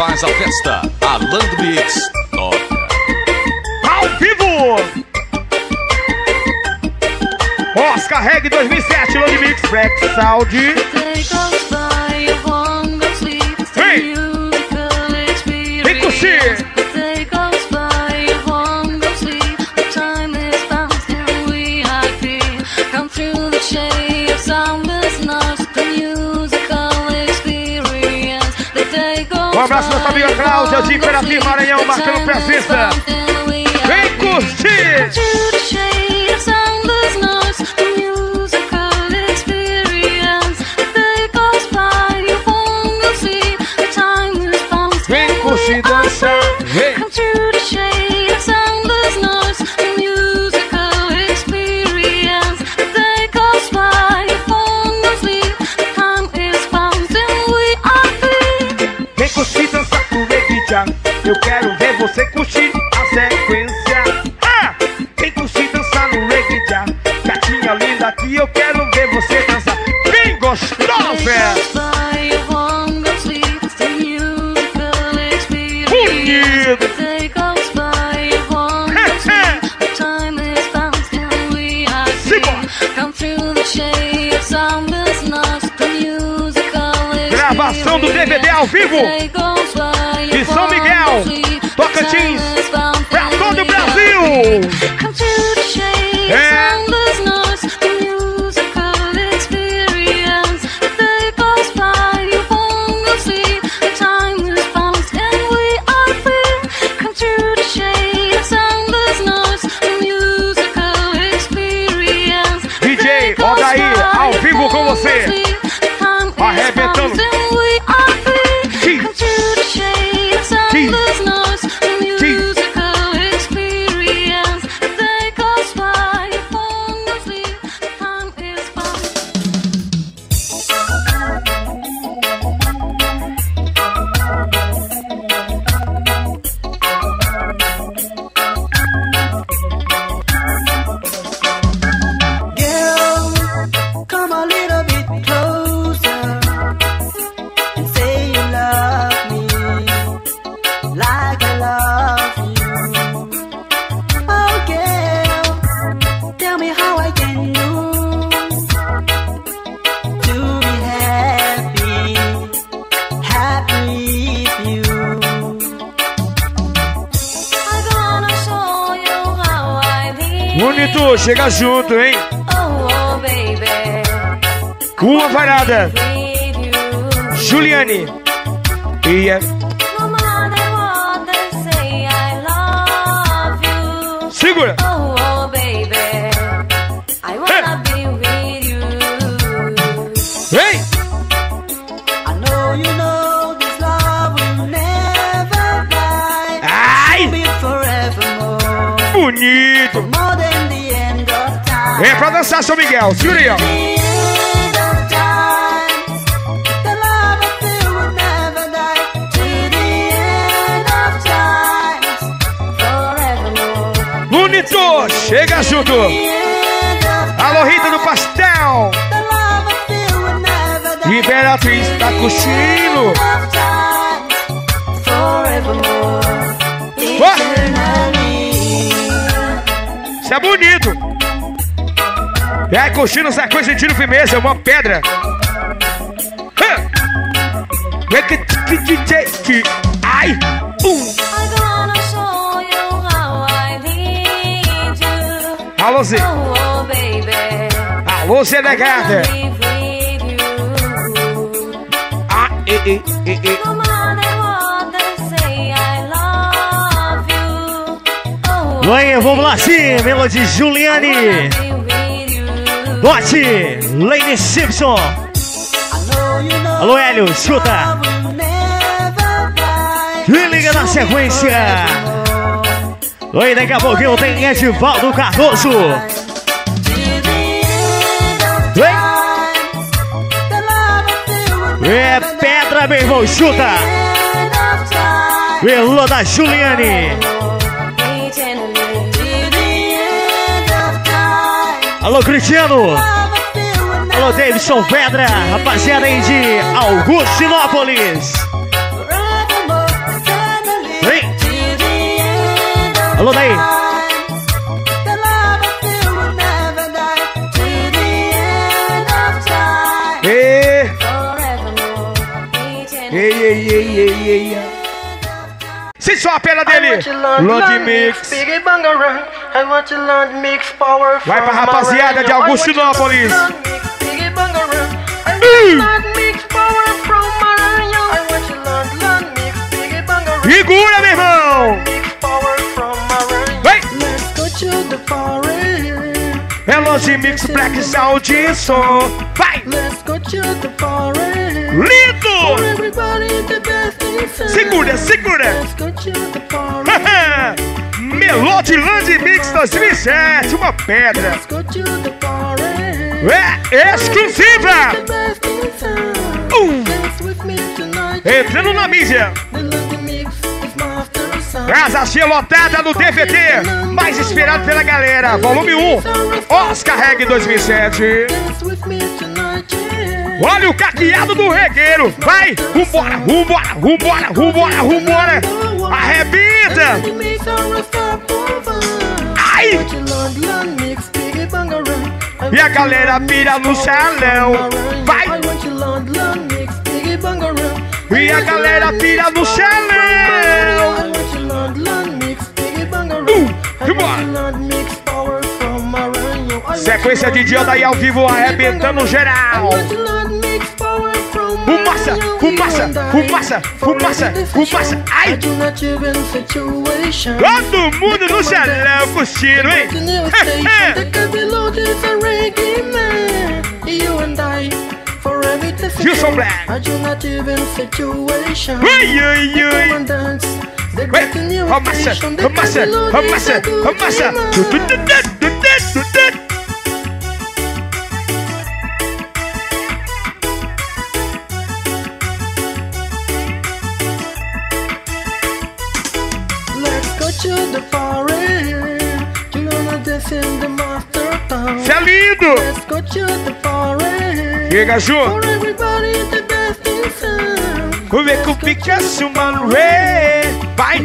faz a festa. A Land Mix toca. Ao vivo! Oscar Reg 2007, Land Mix, Rex Saudi. Vem! Vem curtir! de Carapi, Maranhão, marcando presença. Vem curtir! É você curtir a sequência ah! Vem curtir dançar no reggae já Gatinha linda que eu quero ver você dançar Bem gostosa! Bonito! Gravação do DVD ao vivo de São Miguel. Tocantins. pedra. Vem é que tipo que DJ ai um. Alô Zé. Alô Zé Legada. Ah, e, e, e, e. Vai, vamos lá sim, melodia Juliane. Bote, Lady Simpson. Alô, Hélio, escuta. E liga na sequência. Oi, daqui a pouquinho tem Edivaldo Cardoso. É pedra, meu irmão, chuta. Velô da Juliane. Alô, Cristiano! Alô, Davidson Pedra, rapaziada aí de Augustinópolis! Vem! Alô, daí! E... Ei, ei, ei, ei, ei, ei. Se só a pena dele! Love mix! Big Bang Run want you Lord Mix power Vai pra from rapaziada de Augustinópolis. Segura, meu irmão. Mix power from Maranhão. Vem. Let's go to the party. É Lord Mix Black Sound e som. Vai. Let's go to the party. Lindo. Segura, segura. Melodiland Mix 2007, uma pedra. É exclusiva. Uh. Entrando na mídia. Casa cheia lotada no DVD. Mais esperado pela galera. Volume 1. Oscar Reg 2007. Olha o caqueado do regueiro. Vai. Vambora, vambora, vambora, vambora, vambora. Arrebita. Lucky Mix are a stop over. Ai. E a galera pira no salão. Vai. E a galera pira no salão. Uh, vambora. Sequência de dia daí ao vivo arrebentando geral. Fumaça, fumaça, fumaça, fumaça, fumaça. Ai. Todo mundo no salão curtindo, hein? Gilson Black. Ui, ui, ui. Ué, Amassa, amassa, amassa, lindo! Let's go to the party. Chega, Ju. Ver com o Picasso, mano. Vai!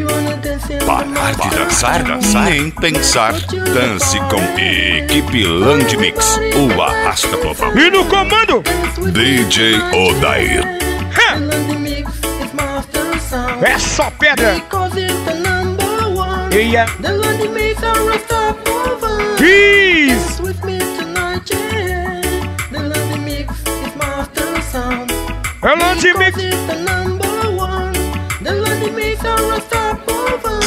Parar de dançar, town. nem pensar. Dance com Equipe Land Mix, o arrasta favor. E no comando, DJ Odair. Ha! É só pedra. Because it's the É Land Mix. Because it's the number one. The London mix are a stop over.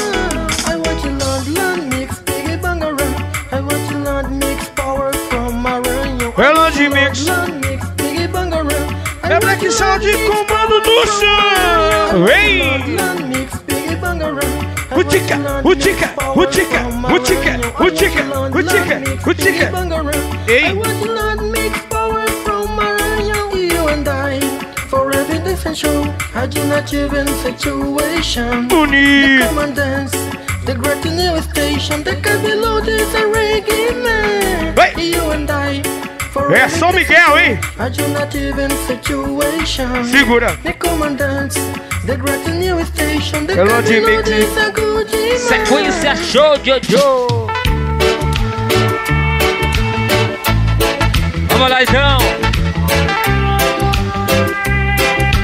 I want you Lord London mix, Biggie Bangarang. I want you London mix, power from Maranhão. É Land Mix. London mix, Biggie Bangarang. I É Black you Sound de mix, comando do som. Ei! Mix, Utica, you mix, utica, utica, utica, utica, you utica, mix, utica. Ei. Show. I do not even situation. Bonito! Come and dance. The great new station, the cabelo is a reggae man. Hey. You and I, for É every São Miguel, hein? I do not even situation. Segura. The come and dance. The great new station, the Hello, Jimmy. cabelo is a good man. Sequência show, Jojo. Vamos lá então.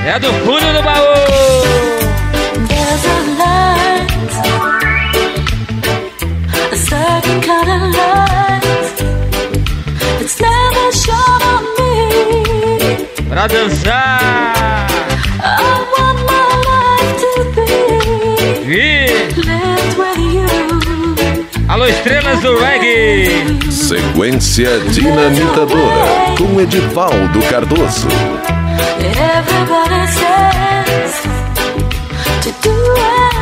É do fundo do baú. There's a alô, estrelas do reggae. Sequência Dinamitadora com Edivaldo Cardoso. Everybody says to do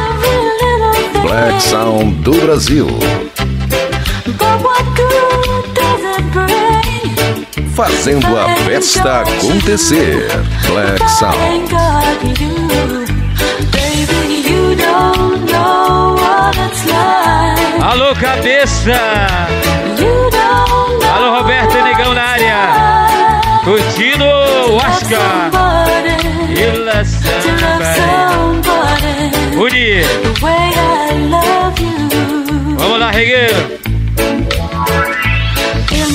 every little thing. Black Sound do Brasil. But what good does it bring? Fazendo a festa acontecer. Black Thank Sound. Alô, cabeça. Alô, Roberto Negão na área. Curtindo o Oscar. somebody E la to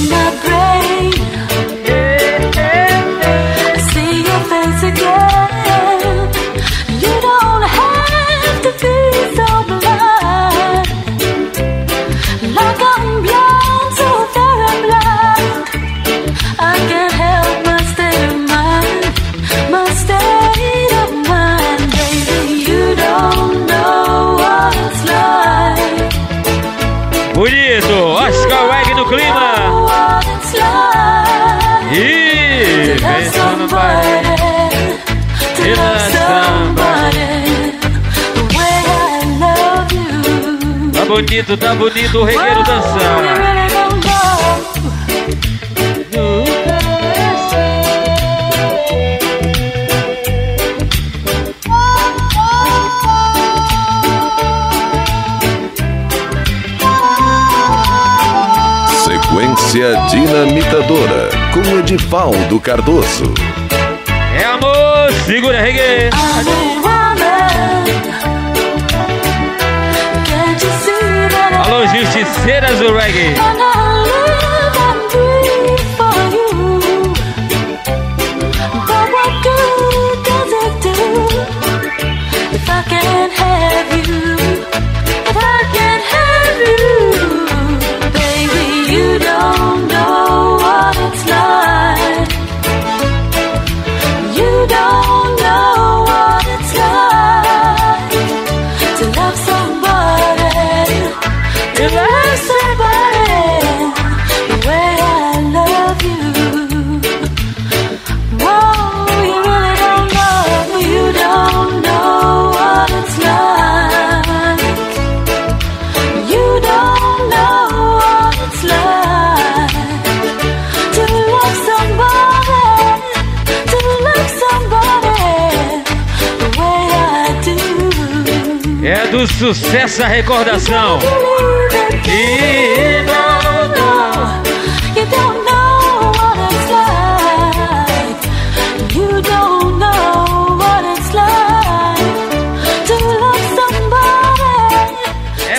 love bonito, tá bonito o regueiro know. Sequência Dinamitadora com Edivaldo Cardoso. É amor, segura regueiro. Alô, justiceiras do reggae. Do. Sucesso a recordação. You don't know, you don't know what it's like. You don't know what it's like to love somebody. É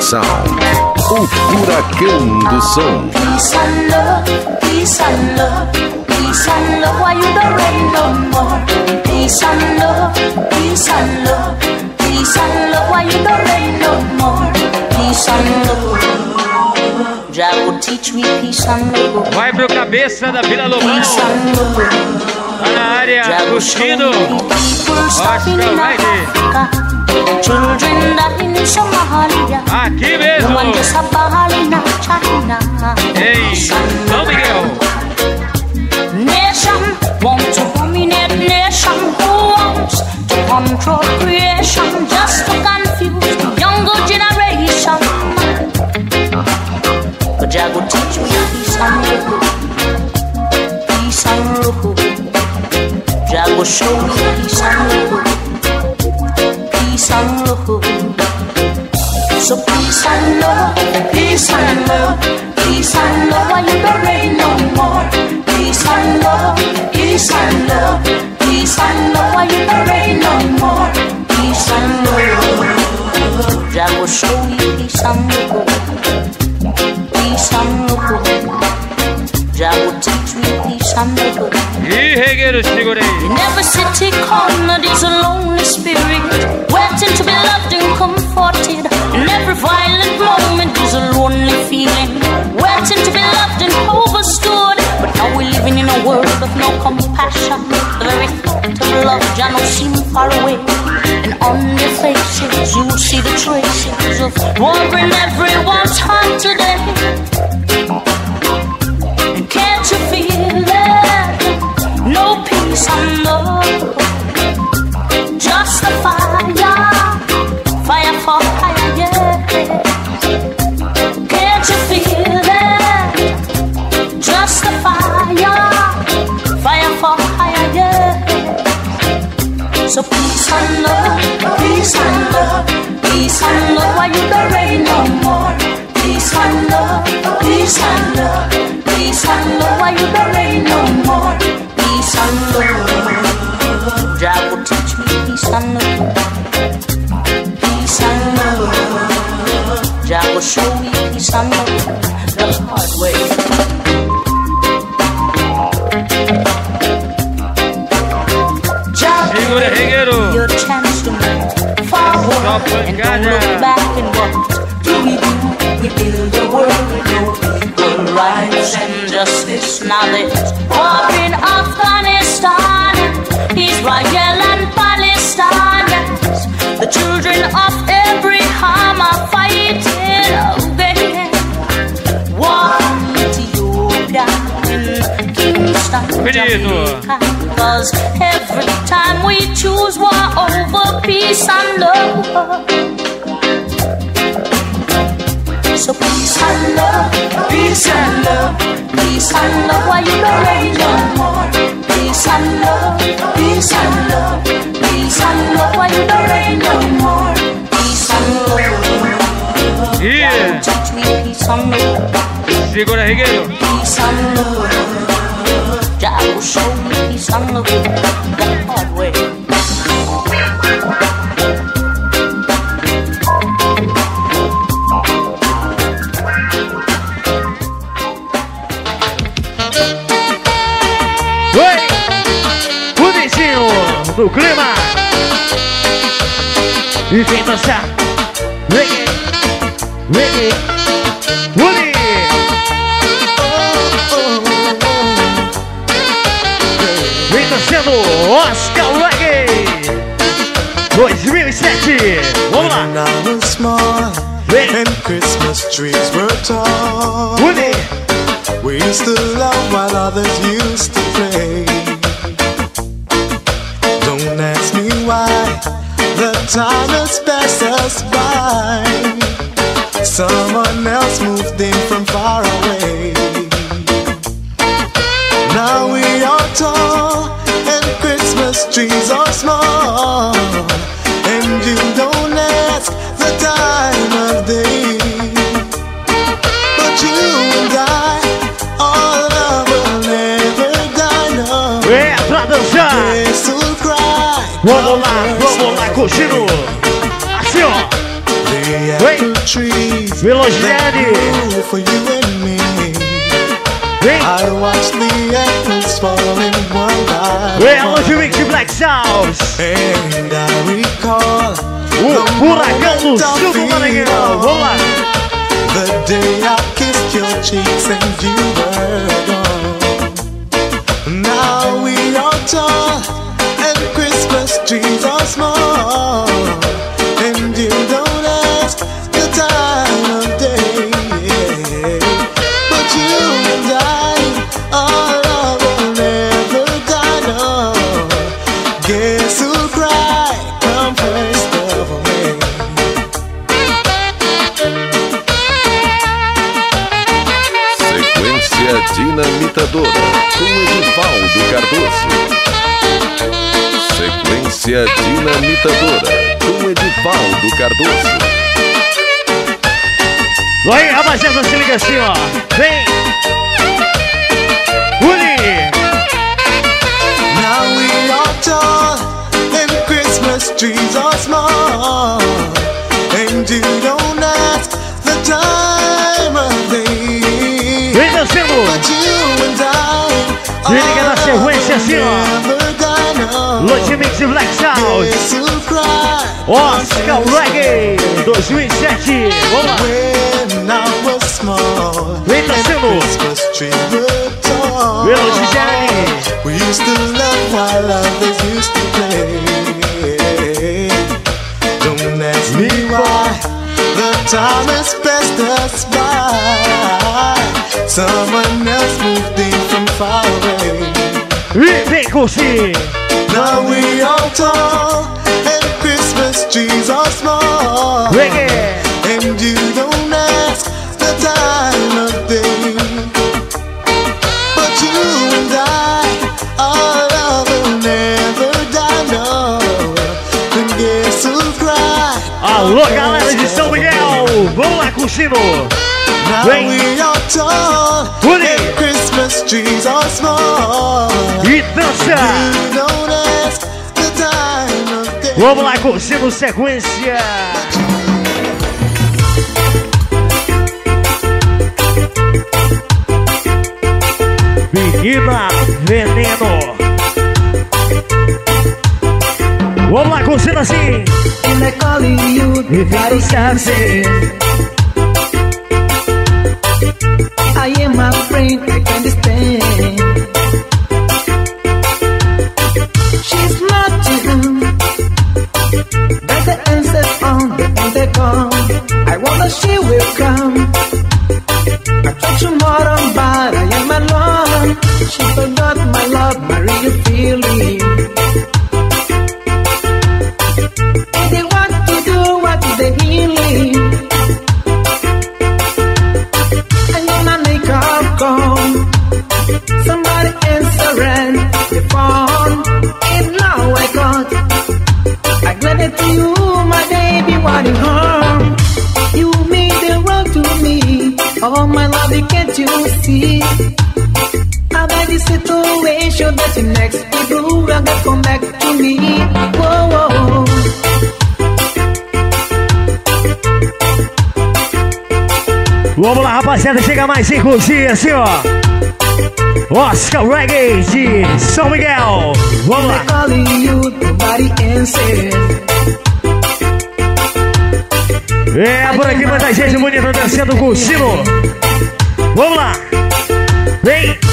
Sound, o furacão do som. Peace and love, peace and love, peace and love. Why you don't reign no more? Peace and love, peace and love, peace and love. Why you don't reign no more? Peace and love. Jah will teach me peace and love. Vai pro cabeça da Vila Lobão. Peace and love. Tá na área, starving Oscar in Reggae. Children dying in Somalia. Aqui mesmo. No one just a ball in China. Em São Miguel. Nation want to dominate nation who wants to control creation just to confuse the younger generation. But Jah go teach me peace and love, peace and love. Jah go show me peace and love, and love. So peace and love, peace and love, peace and love. Why you don't reign no more? Peace and love, peace and love, peace and love. Why you don't reign no more? Peace and love. Jah will show you peace and love, peace and love. Jah will teach me peace and love. In every city corner there's a lonely spirit. Waiting to be loved and comforted. In every violent moment there's a lonely feeling. Waiting to be loved and overstood. But now we're living in a world of no compassion. The very thought of love just now seem far away. And on their faces you see the traces Of war in everyone's heart today over peace and love. So peace and love, peace and love, peace and love. Why you don't ready no more? Peace and love, peace and love, peace and love. Why you don't ready no more? Peace and love. Yeah. Me peace and love, Segura, regueiro. peace and love. Will show me peace and love the hard way. No clima. E vem dançar. Reggae. Reggae. Woody. Vem dançando Oscar Reggae. 2007. Vamos lá. When I was small and Christmas trees were tall. Woody. We used to love while others used to play. The time has passed us by. Someone else moved in from far away. Now we are tall and Christmas trees are small. And you don't ask the time of day. But you and I, our love will never die, no. É pra dançar. Yes, we'll cry. Vamos lá, vamos lá, curtindo. Assim, ó. The apple trees Velocidade. that grew for you and me. I watched the apples falling one by É one. hoje Mix Black Sounds. And I recall O furacão do sul do Maranhão. Vamos lá. The day I kissed your cheeks and you were gone. Now we are tall and Christmas trees are small. Aí, rapaziada, se liga assim, ó. Vem. Uni. Now we are tall and Christmas trees are small. And you don't ask the time of day. Vem dançando. But you and I, Se liga na sequência assim, ó. Never die, no. Lote Mix Black cry. Oscar Reggae 2007. Vamos lá. Tree were tall. Velocidade. We used to love while others used to play. Don't ask me why the time has passed us by. Someone else moved in from far away. Vem curtir. Now we are tall, and Christmas trees are small. Reggae. And you don't ask the time of day. But you and I our love will never die. No, when guess who's cry? Alô, galera de São Miguel! Vamos lá, curtindo! Now Vem. we are tall, Woody. and Christmas trees are small. E dança! You don't Vamos lá, cursivo sequência. Menina Veneno. Vamos lá, cursivo assim. And I call you very sexy. I am a friend, I can stand. come. I wanna she will come. I thought tomorrow, but I am alone. She forgot my love, my real feeling. And they want to do what they really. desse e me. Oh, oh, Vamos lá, rapaziada, chega mais cinco dias, assim, ó. Oscar Reggae de São Miguel. Vamos lá. É, por aqui muita gente bonita dançando com o sino. Vamos lá. Vem.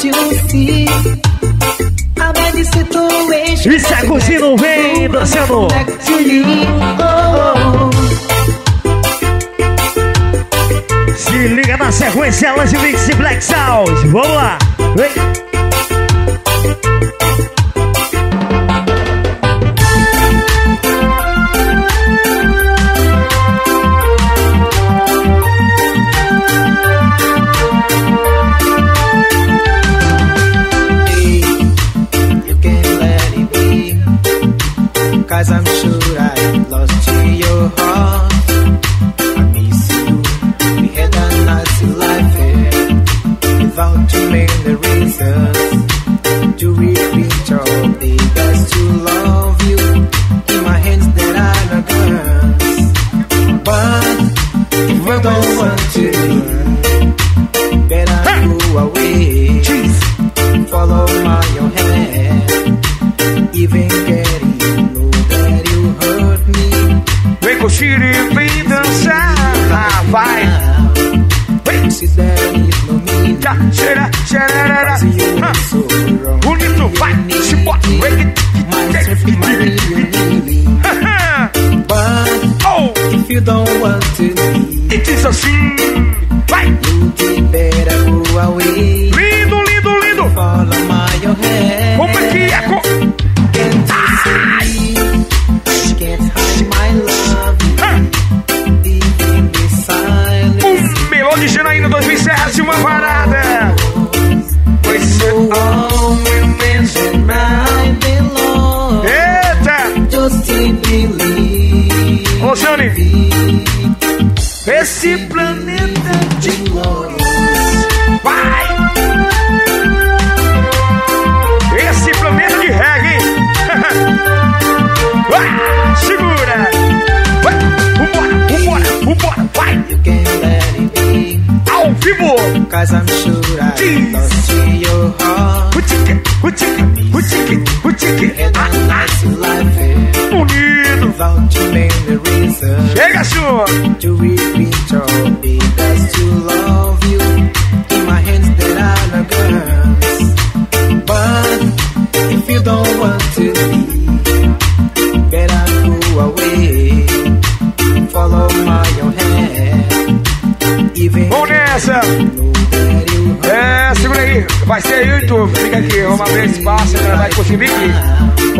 de Lucy. A vibe citou ex. E se a cozinha vem dançando. Tá se liga na sequência, Lange Mix e Black Sound. Vamos lá. Vem.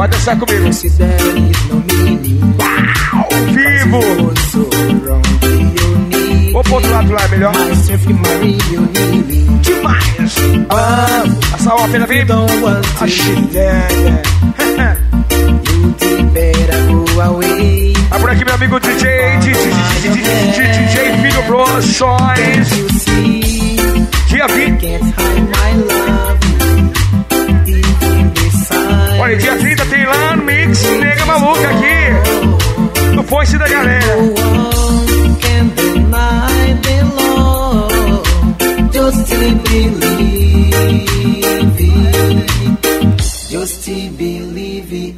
Vai dançar comigo. Vivo. Vou pro outro lado lá, é melhor. Demais. Essa ópera vem. É tá por aqui, meu amigo DJ, DJ, DJ, DJ Filho Bros, Dia 20. maluca aqui. No foice da galera. Just believe, just believe